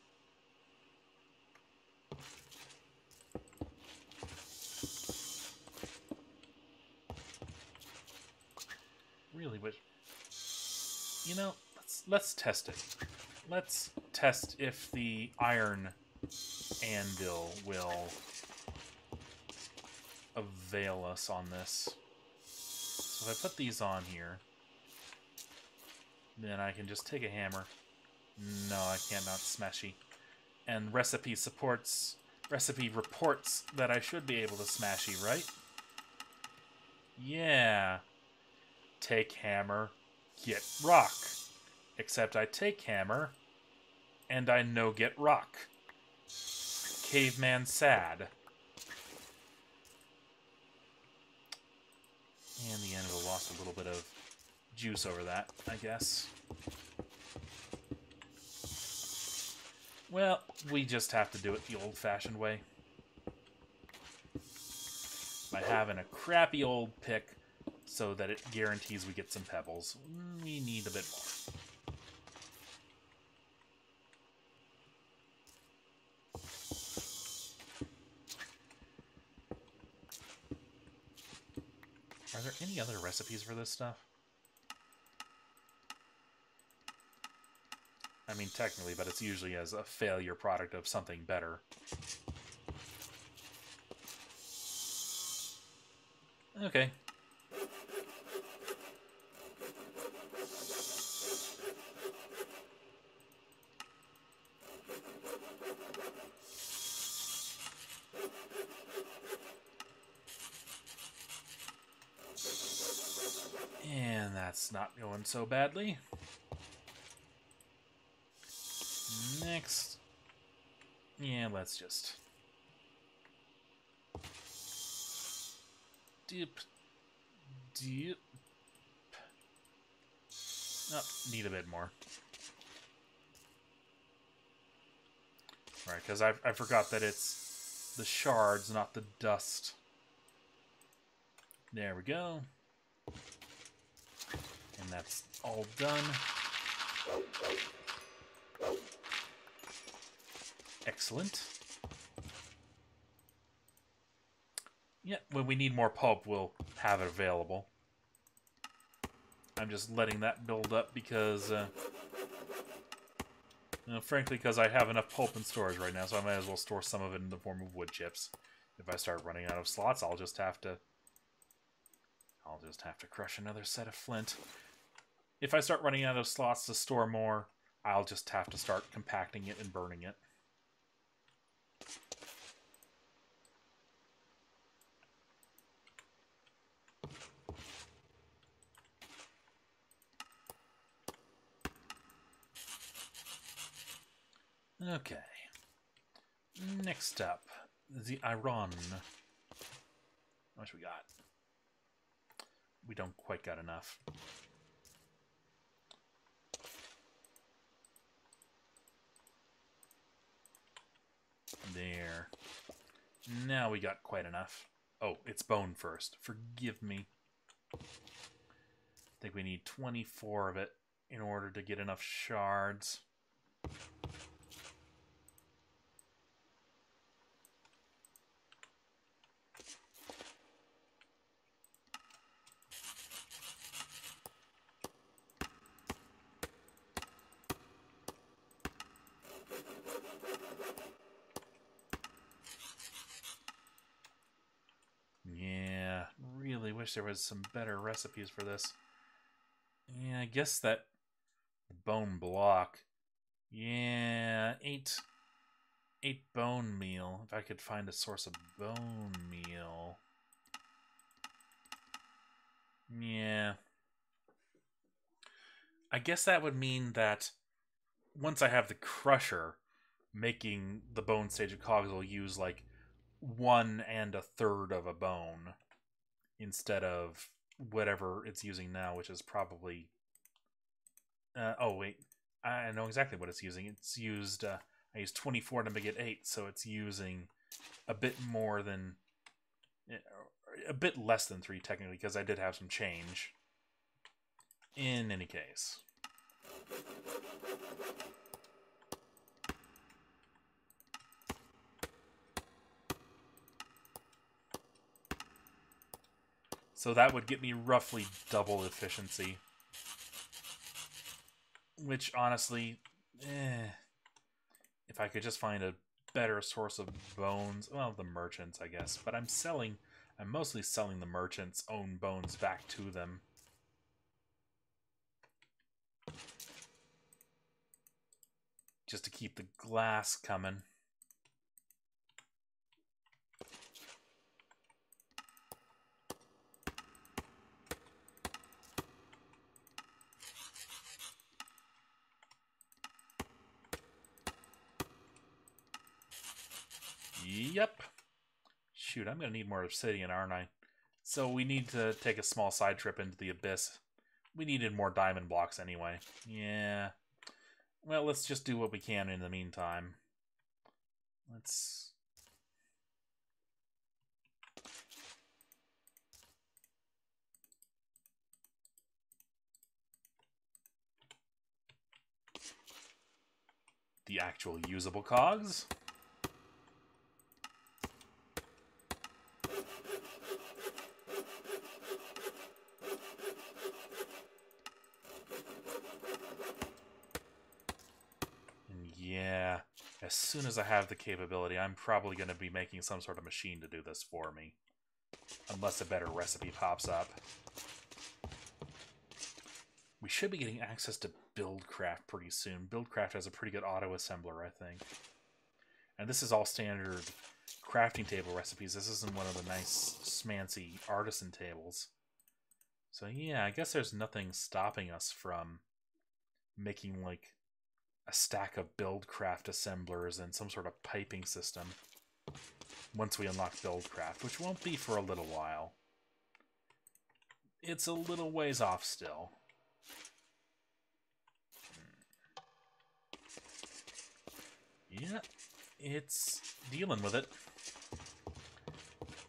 Really wish you know, let's let's test it. Let's test if the iron anvil will avail us on this. So if I put these on here, then I can just take a hammer. No, I can't, not smashy. And recipe supports, recipe reports that I should be able to smashy, right? Yeah. Take hammer, get rock. Except I take hammer, and I no get rock caveman sad. And the anvil lost a little bit of juice over that, I guess. Well, we just have to do it the old-fashioned way. By having a crappy old pick so that it guarantees we get some pebbles. We need a bit more. Are there any other recipes for this stuff? I mean, technically, but it's usually as a failure product of something better. Okay, And that's not going so badly. Next. Yeah, let's just... Dip. Dip. Oh, need a bit more. Right, because I, I forgot that it's the shards, not the dust. There we go. And that's all done. Excellent. Yeah, when we need more pulp, we'll have it available. I'm just letting that build up because, uh, you know, frankly, because I have enough pulp in storage right now, so I might as well store some of it in the form of wood chips. If I start running out of slots, I'll just have to... I'll just have to crush another set of flint. If I start running out of slots to store more, I'll just have to start compacting it and burning it. Okay. Next up, the iron. How much we got? We don't quite got enough. There. Now we got quite enough. Oh, it's bone first. Forgive me. I think we need 24 of it in order to get enough shards. Yeah, really wish there was some better recipes for this. Yeah, I guess that bone block. Yeah, eight eight bone meal. If I could find a source of bone meal. Yeah. I guess that would mean that once I have the crusher making the bone stage of cogs will use like one and a third of a bone instead of whatever it's using now, which is probably. Uh, oh wait, I know exactly what it's using. It's used. Uh, I used 24 to make it eight, so it's using a bit more than, eh, a bit less than three technically, because I did have some change. In any case. So that would get me roughly double efficiency. Which, honestly, eh, if I could just find a better source of bones, well, the merchants, I guess. But I'm selling, I'm mostly selling the merchants' own bones back to them. Just to keep the glass coming. Yep. Shoot, I'm going to need more obsidian, aren't I? So we need to take a small side trip into the abyss. We needed more diamond blocks anyway. Yeah. Well, let's just do what we can in the meantime. Let's... The actual usable cogs. Yeah, as soon as I have the capability, I'm probably going to be making some sort of machine to do this for me. Unless a better recipe pops up. We should be getting access to Buildcraft pretty soon. Buildcraft has a pretty good auto-assembler, I think. And this is all standard crafting table recipes. This isn't one of the nice, smancy artisan tables. So yeah, I guess there's nothing stopping us from making, like, a stack of Buildcraft assemblers and some sort of piping system once we unlock Buildcraft, which won't be for a little while. It's a little ways off still. Hmm. Yeah, it's dealing with it.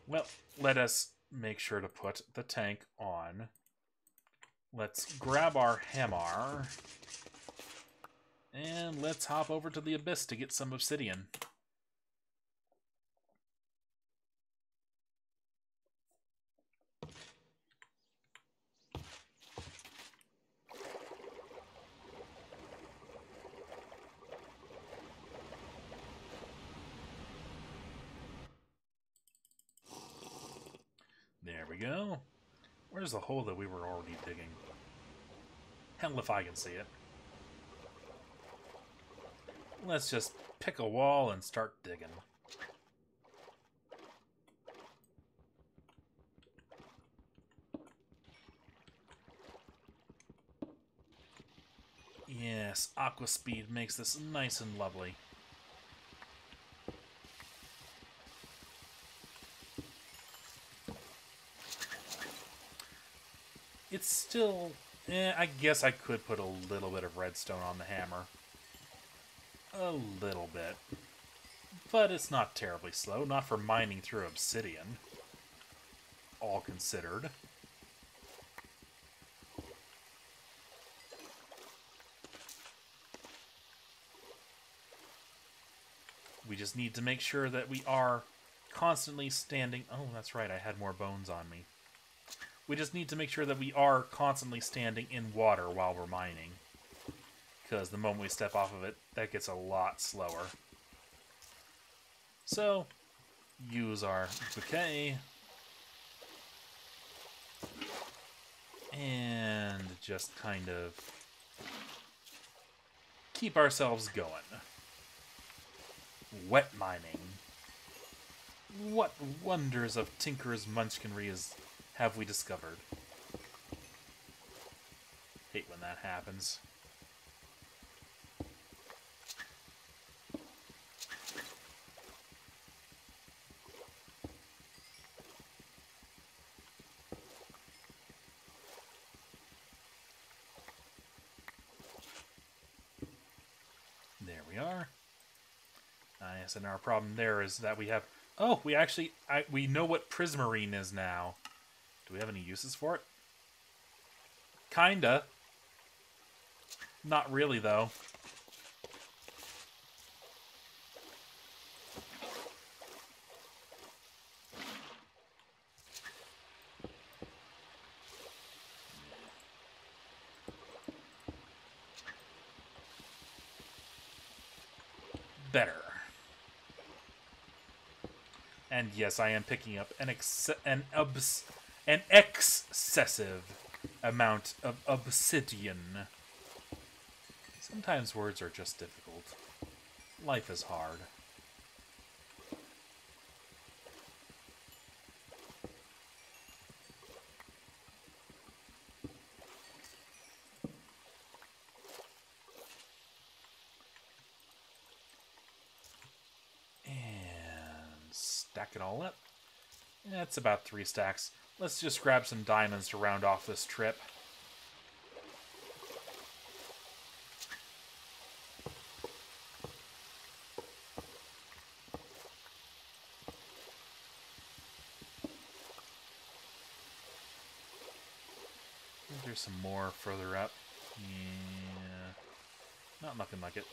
Well, let us make sure to put the tank on. Let's grab our hammer. And let's hop over to the Abyss to get some obsidian. There we go. Where's the hole that we were already digging? Hell if I can see it. Let's just pick a wall and start digging. Yes, aqua speed makes this nice and lovely. It's still... Eh, I guess I could put a little bit of redstone on the hammer. A little bit. but it's not terribly slow, not for mining through obsidian. All considered. We just need to make sure that we are constantly standing... Oh, that's right, I had more bones on me. We just need to make sure that we are constantly standing in water while we're mining. Because the moment we step off of it, that gets a lot slower. So, use our bouquet. And just kind of keep ourselves going. Wet mining. What wonders of Tinker's Munchkinry is, have we discovered? Hate when that happens. There we are. And our problem there is that we have... Oh, we actually... I, we know what prismarine is now. Do we have any uses for it? Kinda. Not really, though. Better. And yes, I am picking up an ex an obs an excessive amount of obsidian. Sometimes words are just difficult. Life is hard. And stack it all up. That's about three stacks. Let's just grab some diamonds to round off this trip. There's some more further up. Yeah. Not looking like it.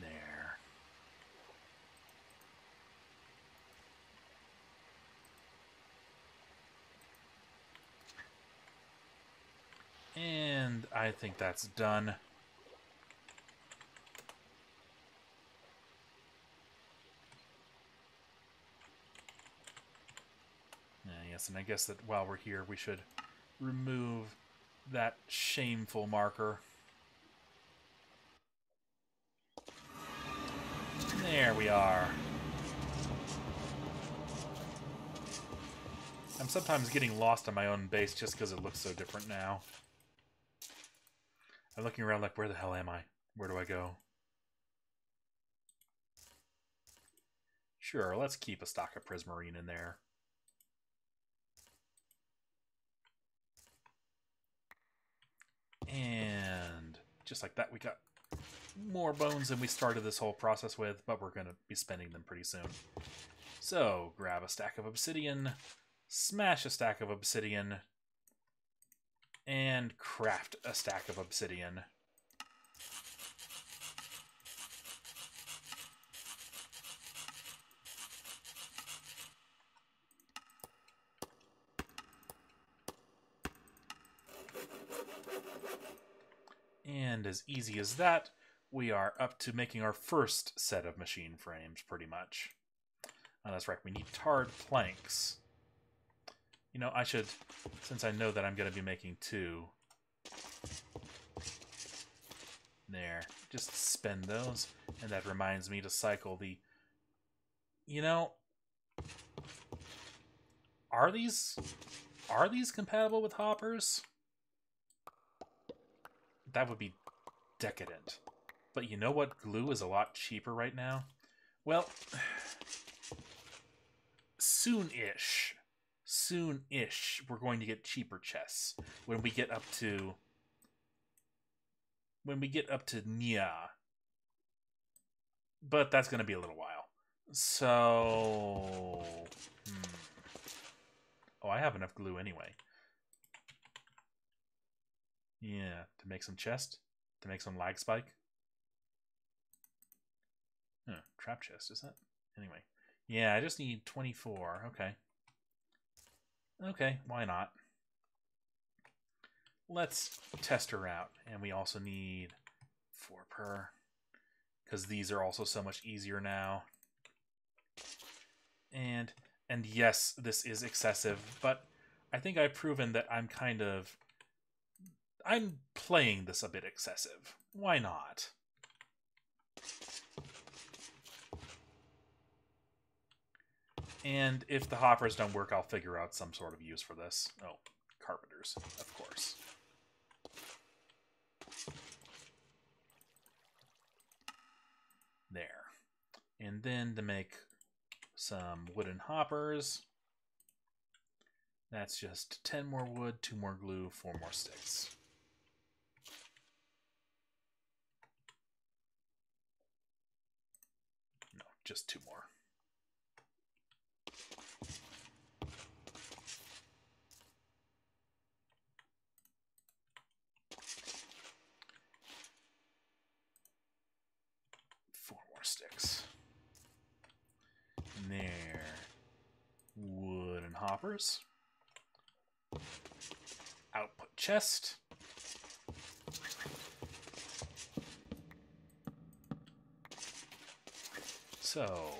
There. I think that's done. Uh, yes, and I guess that while we're here, we should remove that shameful marker. There we are. I'm sometimes getting lost on my own base just because it looks so different now. I'm looking around like, where the hell am I? Where do I go? Sure, let's keep a stock of prismarine in there. And just like that, we got more bones than we started this whole process with, but we're going to be spending them pretty soon. So, grab a stack of obsidian, smash a stack of obsidian, and craft a stack of obsidian. And as easy as that, we are up to making our first set of machine frames, pretty much. Oh, that's right, we need tarred planks. You know, I should, since I know that I'm going to be making two, there, just spend those. And that reminds me to cycle the, you know, are these, are these compatible with hoppers? That would be decadent. But you know what glue is a lot cheaper right now? Well, soon-ish. Soon-ish we're going to get cheaper chests when we get up to when we get up to Nia. But that's going to be a little while. So, hmm. oh, I have enough glue anyway. Yeah, to make some chest, to make some lag spike. Huh, trap chest, is that? Anyway, yeah, I just need 24. Okay. Okay, why not? Let's test her out. And we also need 4 per. Because these are also so much easier now. And, and yes, this is excessive, but I think I've proven that I'm kind of... I'm playing this a bit excessive. Why not? And if the hoppers don't work, I'll figure out some sort of use for this. Oh, carpenters, of course. There. And then to make some wooden hoppers, that's just 10 more wood, 2 more glue, 4 more sticks. No, just 2 more. Sticks. And there. Wooden hoppers. Output chest. So,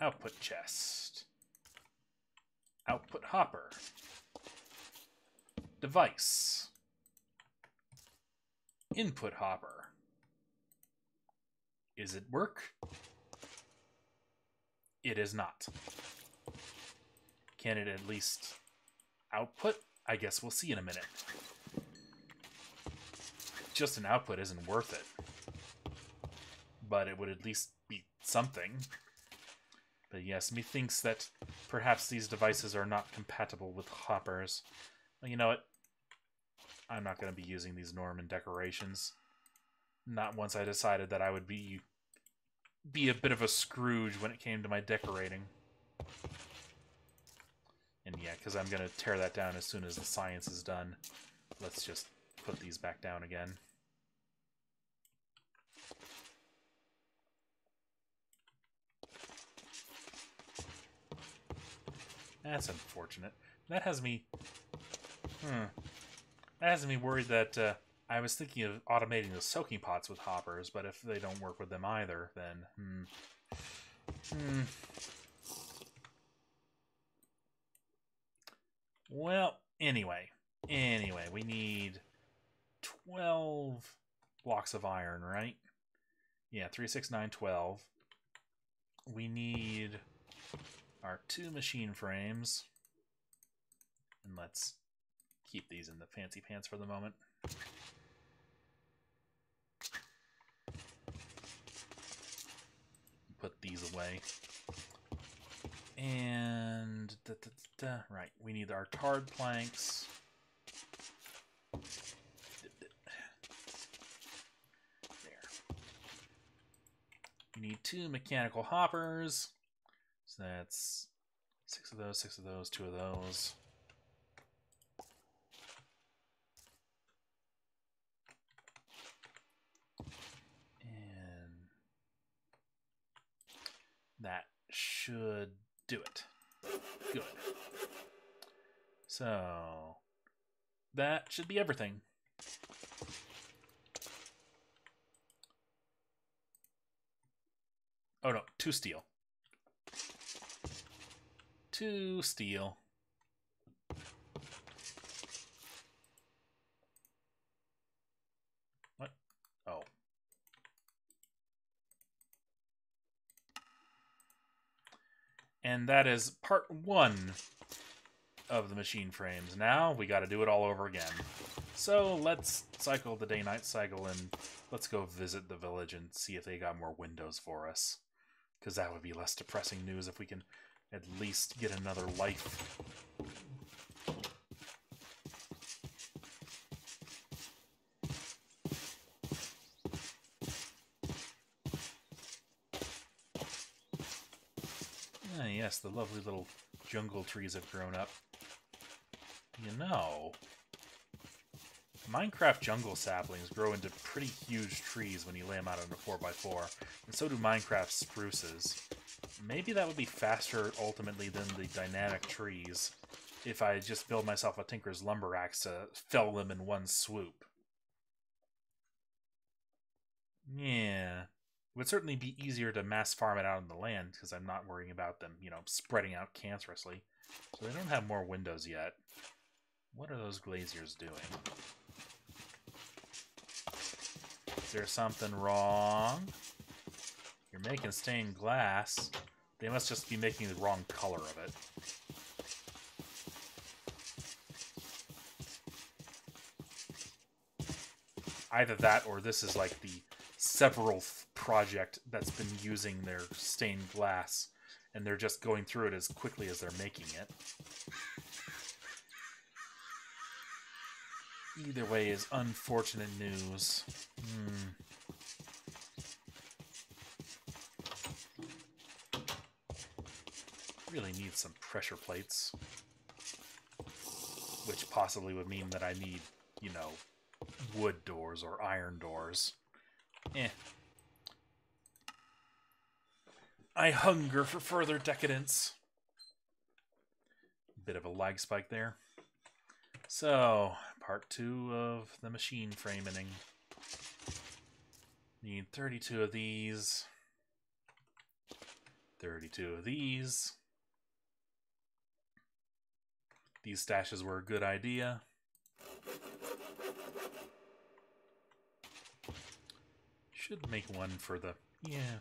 output chest. Output hopper. Device. Input hopper. Is it work? It is not. Can it at least output? I guess we'll see in a minute. Just an output isn't worth it. But it would at least be something. But yes, methinks that perhaps these devices are not compatible with hoppers. Well, you know what? I'm not going to be using these Norman decorations. Not once I decided that I would be be a bit of a Scrooge when it came to my decorating. And yeah, because I'm going to tear that down as soon as the science is done. Let's just put these back down again. That's unfortunate. That has me... Hmm. That has me worried that uh, I was thinking of automating the soaking pots with hoppers, but if they don't work with them either, then hmm. Hmm. Well, anyway, anyway, we need 12 blocks of iron, right? Yeah, 3, 6, 9, 12. We need our two machine frames. And let's keep these in the fancy pants for the moment. Put these away. And, da, da, da, right, we need our tarred planks. There. We need two mechanical hoppers. So that's six of those, six of those, two of those. That should do it. Good. So, that should be everything. Oh no, two steel. Two steel. And that is part one of the machine frames. Now we got to do it all over again. So let's cycle the day-night cycle and let's go visit the village and see if they got more windows for us. Because that would be less depressing news if we can at least get another life. Ah, yes, the lovely little jungle trees have grown up. You know, Minecraft jungle saplings grow into pretty huge trees when you lay them out on a 4x4, and so do Minecraft spruces. Maybe that would be faster, ultimately, than the dynamic trees, if I just build myself a Tinker's Lumber Axe to fell them in one swoop. Yeah. It would certainly be easier to mass farm it out in the land, because I'm not worrying about them, you know, spreading out cancerously. So they don't have more windows yet. What are those glaziers doing? Is there something wrong? You're making stained glass. They must just be making the wrong color of it. Either that or this is like the several project that's been using their stained glass and they're just going through it as quickly as they're making it. Either way is unfortunate news. Hmm. Really need some pressure plates. Which possibly would mean that I need, you know, wood doors or iron doors. Eh. I hunger for further decadence. Bit of a lag spike there. So, part two of the machine framing. Need 32 of these. 32 of these. These stashes were a good idea. Should make one for the... Yeah.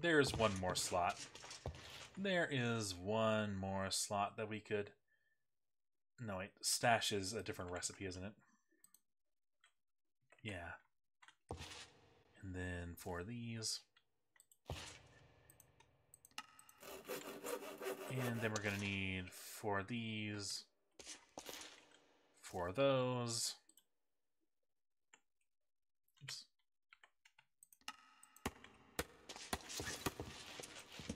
There's one more slot. There is one more slot that we could... No, wait. Stash is a different recipe, isn't it? Yeah. And then for these. And then we're going to need for these, for those. Oops.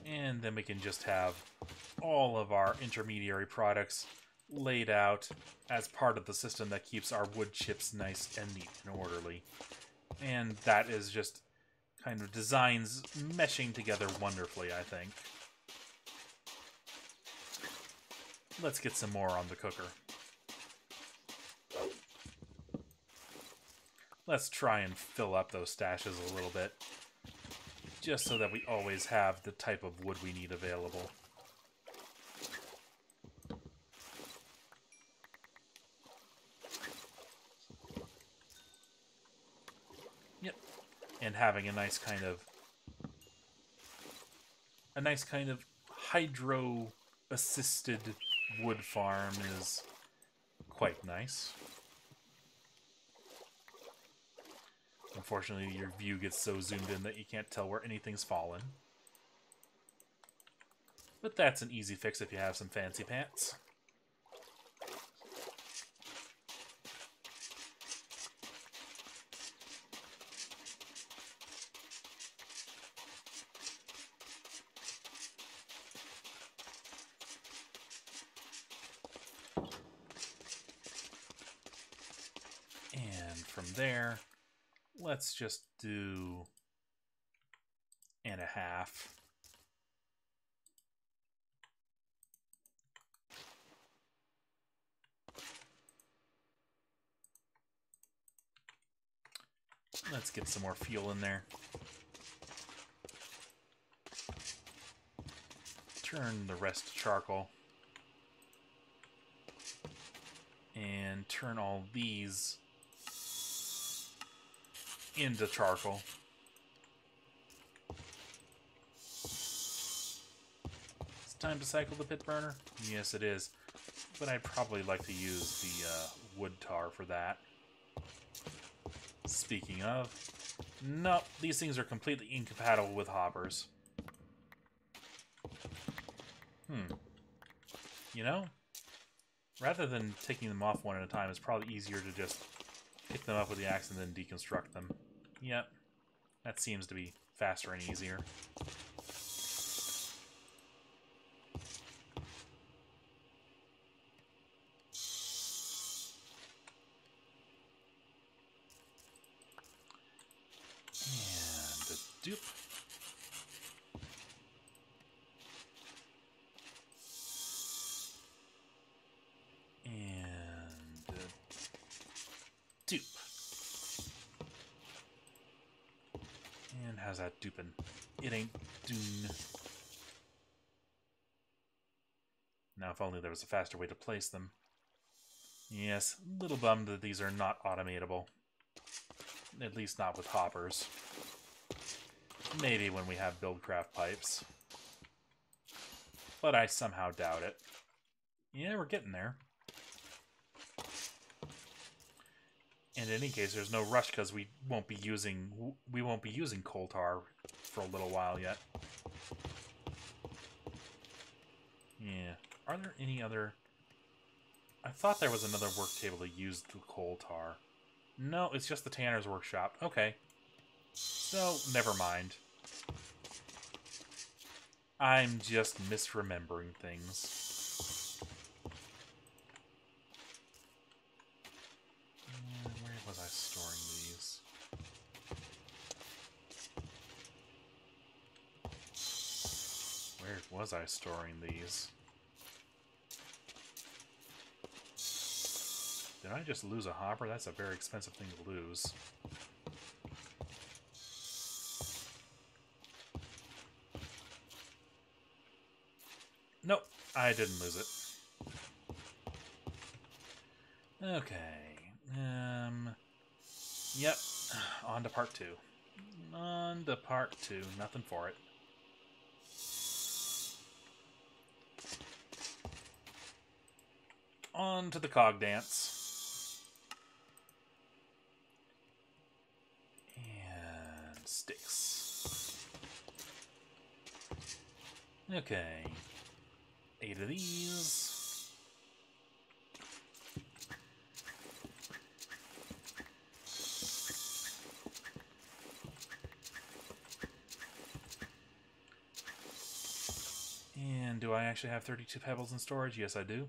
And then we can just have all of our intermediary products laid out as part of the system that keeps our wood chips nice and neat and orderly. And that is just kind of designs meshing together wonderfully, I think. Let's get some more on the cooker. Let's try and fill up those stashes a little bit. Just so that we always have the type of wood we need available. Yep. And having a nice kind of a nice kind of hydro assisted wood farm is quite nice. Unfortunately, your view gets so zoomed in that you can't tell where anything's fallen. But that's an easy fix if you have some fancy pants. there. Let's just do and a half. Let's get some more fuel in there. Turn the rest to charcoal. And turn all these into charcoal. It's time to cycle the pit burner? Yes, it is. But I'd probably like to use the uh, wood tar for that. Speaking of, no, these things are completely incompatible with hoppers. Hmm. You know, rather than taking them off one at a time, it's probably easier to just pick them up with the axe and then deconstruct them. Yep. That seems to be faster and easier. And a dupe. And a dupe. And how's that duping? It ain't doing. Now, if only there was a faster way to place them. Yes, little bummed that these are not automatable. At least not with hoppers. Maybe when we have buildcraft pipes. But I somehow doubt it. Yeah, we're getting there. in any case, there's no rush because we won't be using we won't be using coal tar for a little while yet. Yeah. Are there any other? I thought there was another work table to use the coal tar. No, it's just the tanner's workshop. Okay. So, never mind. I'm just misremembering things. Uh, where was I storing these? Where was I storing these? Did I just lose a hopper? That's a very expensive thing to lose. Nope, I didn't lose it. Okay. Um. Yep. On to part two. On to part two. Nothing for it. on to the cog dance. And sticks. Okay. Eight of these. And do I actually have 32 pebbles in storage? Yes, I do.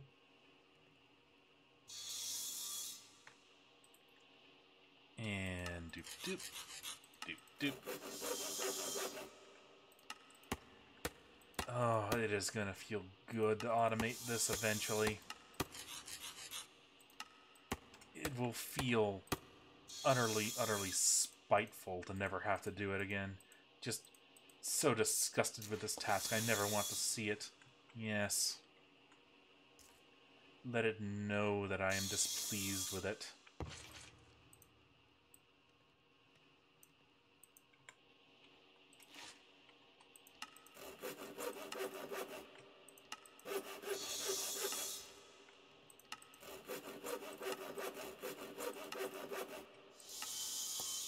And doop doop. Doop, doop. Oh, it is going to feel good to automate this eventually. It will feel utterly, utterly spiteful to never have to do it again. Just so disgusted with this task. I never want to see it. Yes. Let it know that I am displeased with it.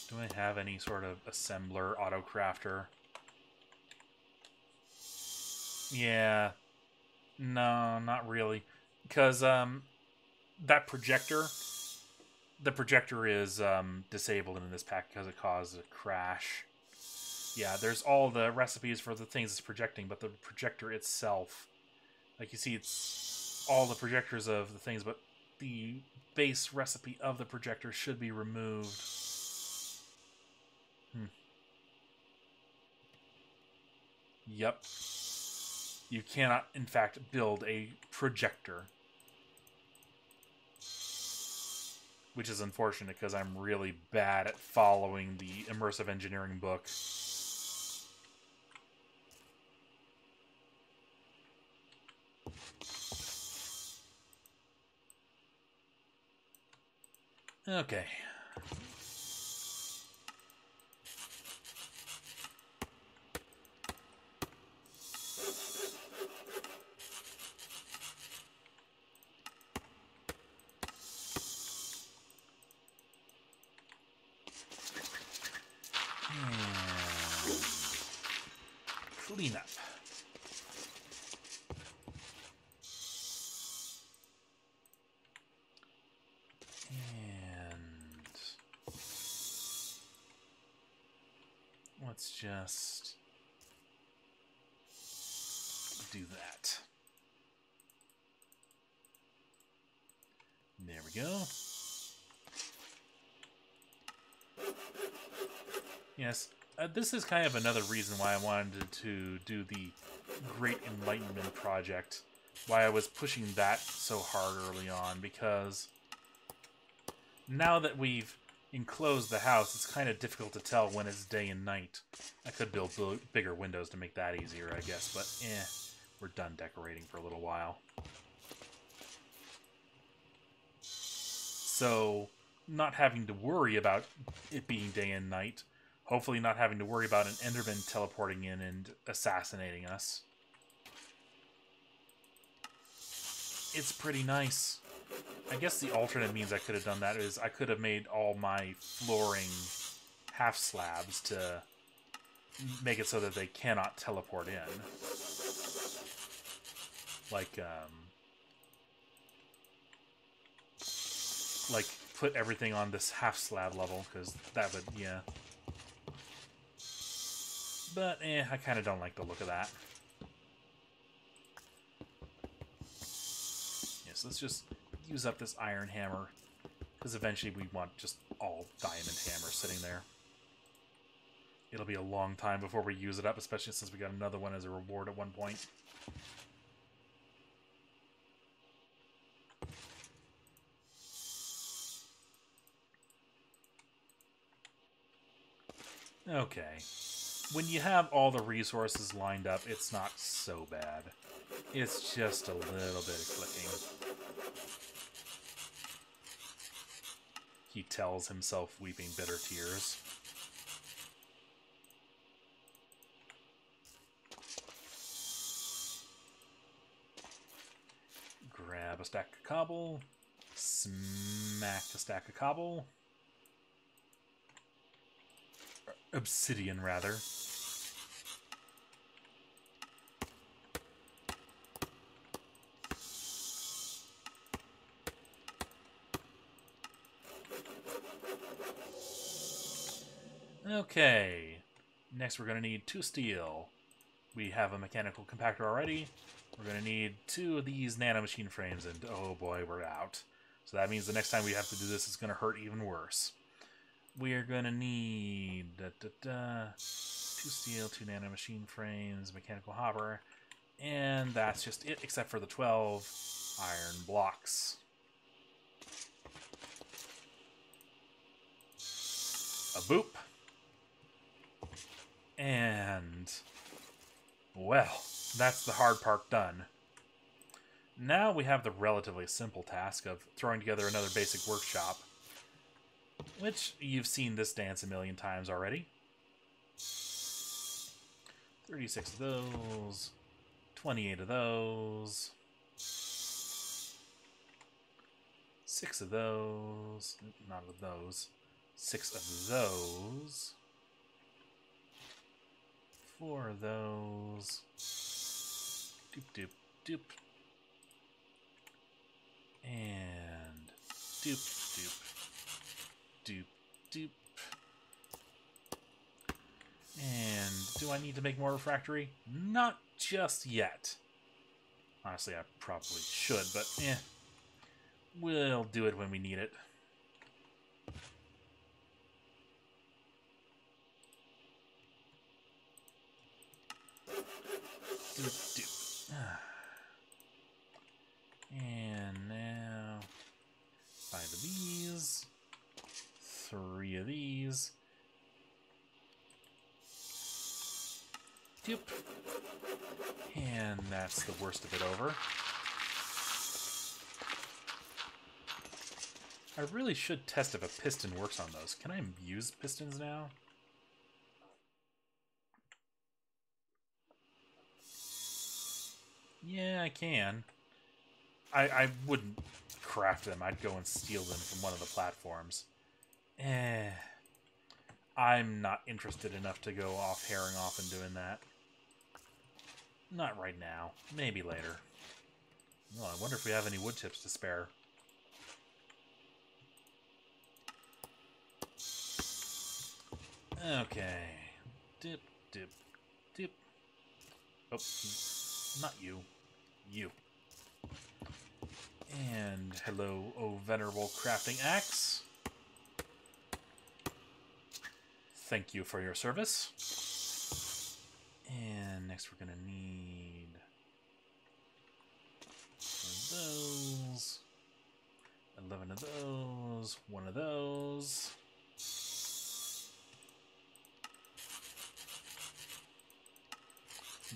Do I have any sort of assembler, auto crafter? Yeah. No, not really. Because um, that projector, the projector is um, disabled in this pack because it caused a crash. Yeah, there's all the recipes for the things it's projecting, but the projector itself, like you see, it's all the projectors of the things, but the base recipe of the projector should be removed. Hmm. Yep. You cannot, in fact, build a projector. Which is unfortunate because I'm really bad at following the immersive engineering book. Okay. Let's just do that. There we go. Yes, uh, this is kind of another reason why I wanted to do the Great Enlightenment Project. Why I was pushing that so hard early on, because now that we've enclosed the house, it's kind of difficult to tell when it's day and night. I could build bigger windows to make that easier, I guess, but eh, we're done decorating for a little while. So, not having to worry about it being day and night. Hopefully not having to worry about an Enderman teleporting in and assassinating us. It's pretty nice. I guess the alternate means I could have done that is I could have made all my flooring half slabs to make it so that they cannot teleport in. Like, um, like put everything on this half slab level because that would yeah. But eh, I kind of don't like the look of that. Yes, let's just use up this iron hammer because eventually we want just all diamond hammer sitting there. It'll be a long time before we use it up, especially since we got another one as a reward at one point. Okay. When you have all the resources lined up, it's not so bad. It's just a little bit of clicking. He tells himself, weeping bitter tears. Grab a stack of cobble. Smack a stack of cobble. Obsidian, rather. Okay. Next we're going to need two steel. We have a mechanical compactor already. We're going to need two of these nanomachine frames, and oh boy, we're out. So that means the next time we have to do this, it's going to hurt even worse we are going to need da, da, da, two steel, two nano machine frames, mechanical hopper, and that's just it, except for the 12 iron blocks. A boop. And, well, that's the hard part done. Now we have the relatively simple task of throwing together another basic workshop which you've seen this dance a million times already. 36 of those. 28 of those. Six of those. Not of those. Six of those. Four of those. Doop doop doop. And doop doop doop, doop. And do I need to make more refractory? Not just yet. Honestly, I probably should, but eh. We'll do it when we need it. And now, five of these three of these. Yep. And that's the worst of it over. I really should test if a piston works on those. Can I use pistons now? Yeah, I can. I, I wouldn't craft them. I'd go and steal them from one of the platforms. Eh. I'm not interested enough to go off herring off and doing that. Not right now. Maybe later. Well, I wonder if we have any wood chips to spare. Okay. dip, dip, dip. Oh, not you. You. And hello, oh venerable crafting axe. Thank you for your service. And next we're gonna need those. 11 of those. One of those.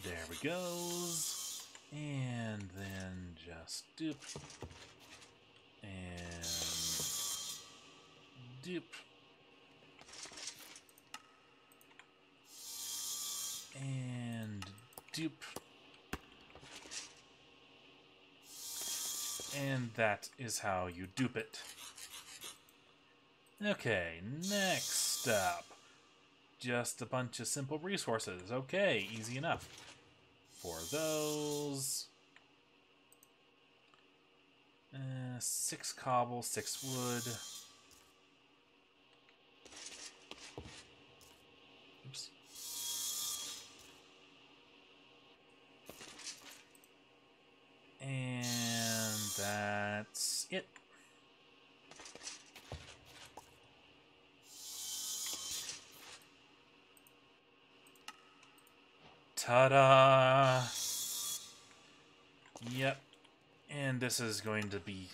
There we goes. And then just dip. And dip. And dip. And that is how you dupe it. Okay, next up. Just a bunch of simple resources. Okay, easy enough. For those... Uh, six cobble, six wood. Oops. And that's it. Ta-da! Yep. And this is going to be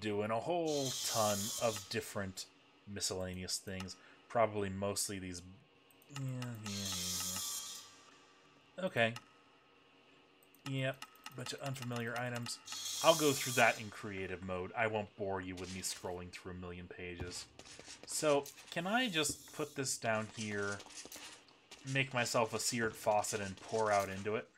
doing a whole ton of different miscellaneous things. Probably mostly these... Yeah, yeah, yeah. Okay. Yep bunch of unfamiliar items. I'll go through that in creative mode. I won't bore you with me scrolling through a million pages. So, can I just put this down here, make myself a seared faucet, and pour out into it?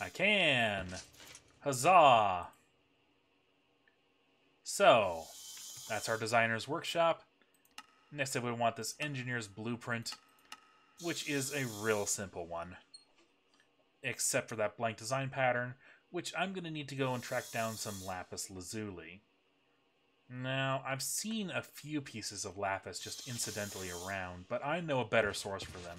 I can! Huzzah! So, that's our designer's workshop. Next up we want this engineer's blueprint, which is a real simple one. Except for that blank design pattern, which I'm going to need to go and track down some lapis lazuli. Now, I've seen a few pieces of lapis just incidentally around, but I know a better source for them.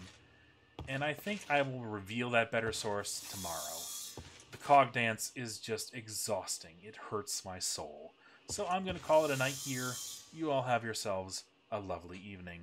And I think I will reveal that better source tomorrow. The cog dance is just exhausting. It hurts my soul. So I'm going to call it a night here. You all have yourselves a lovely evening.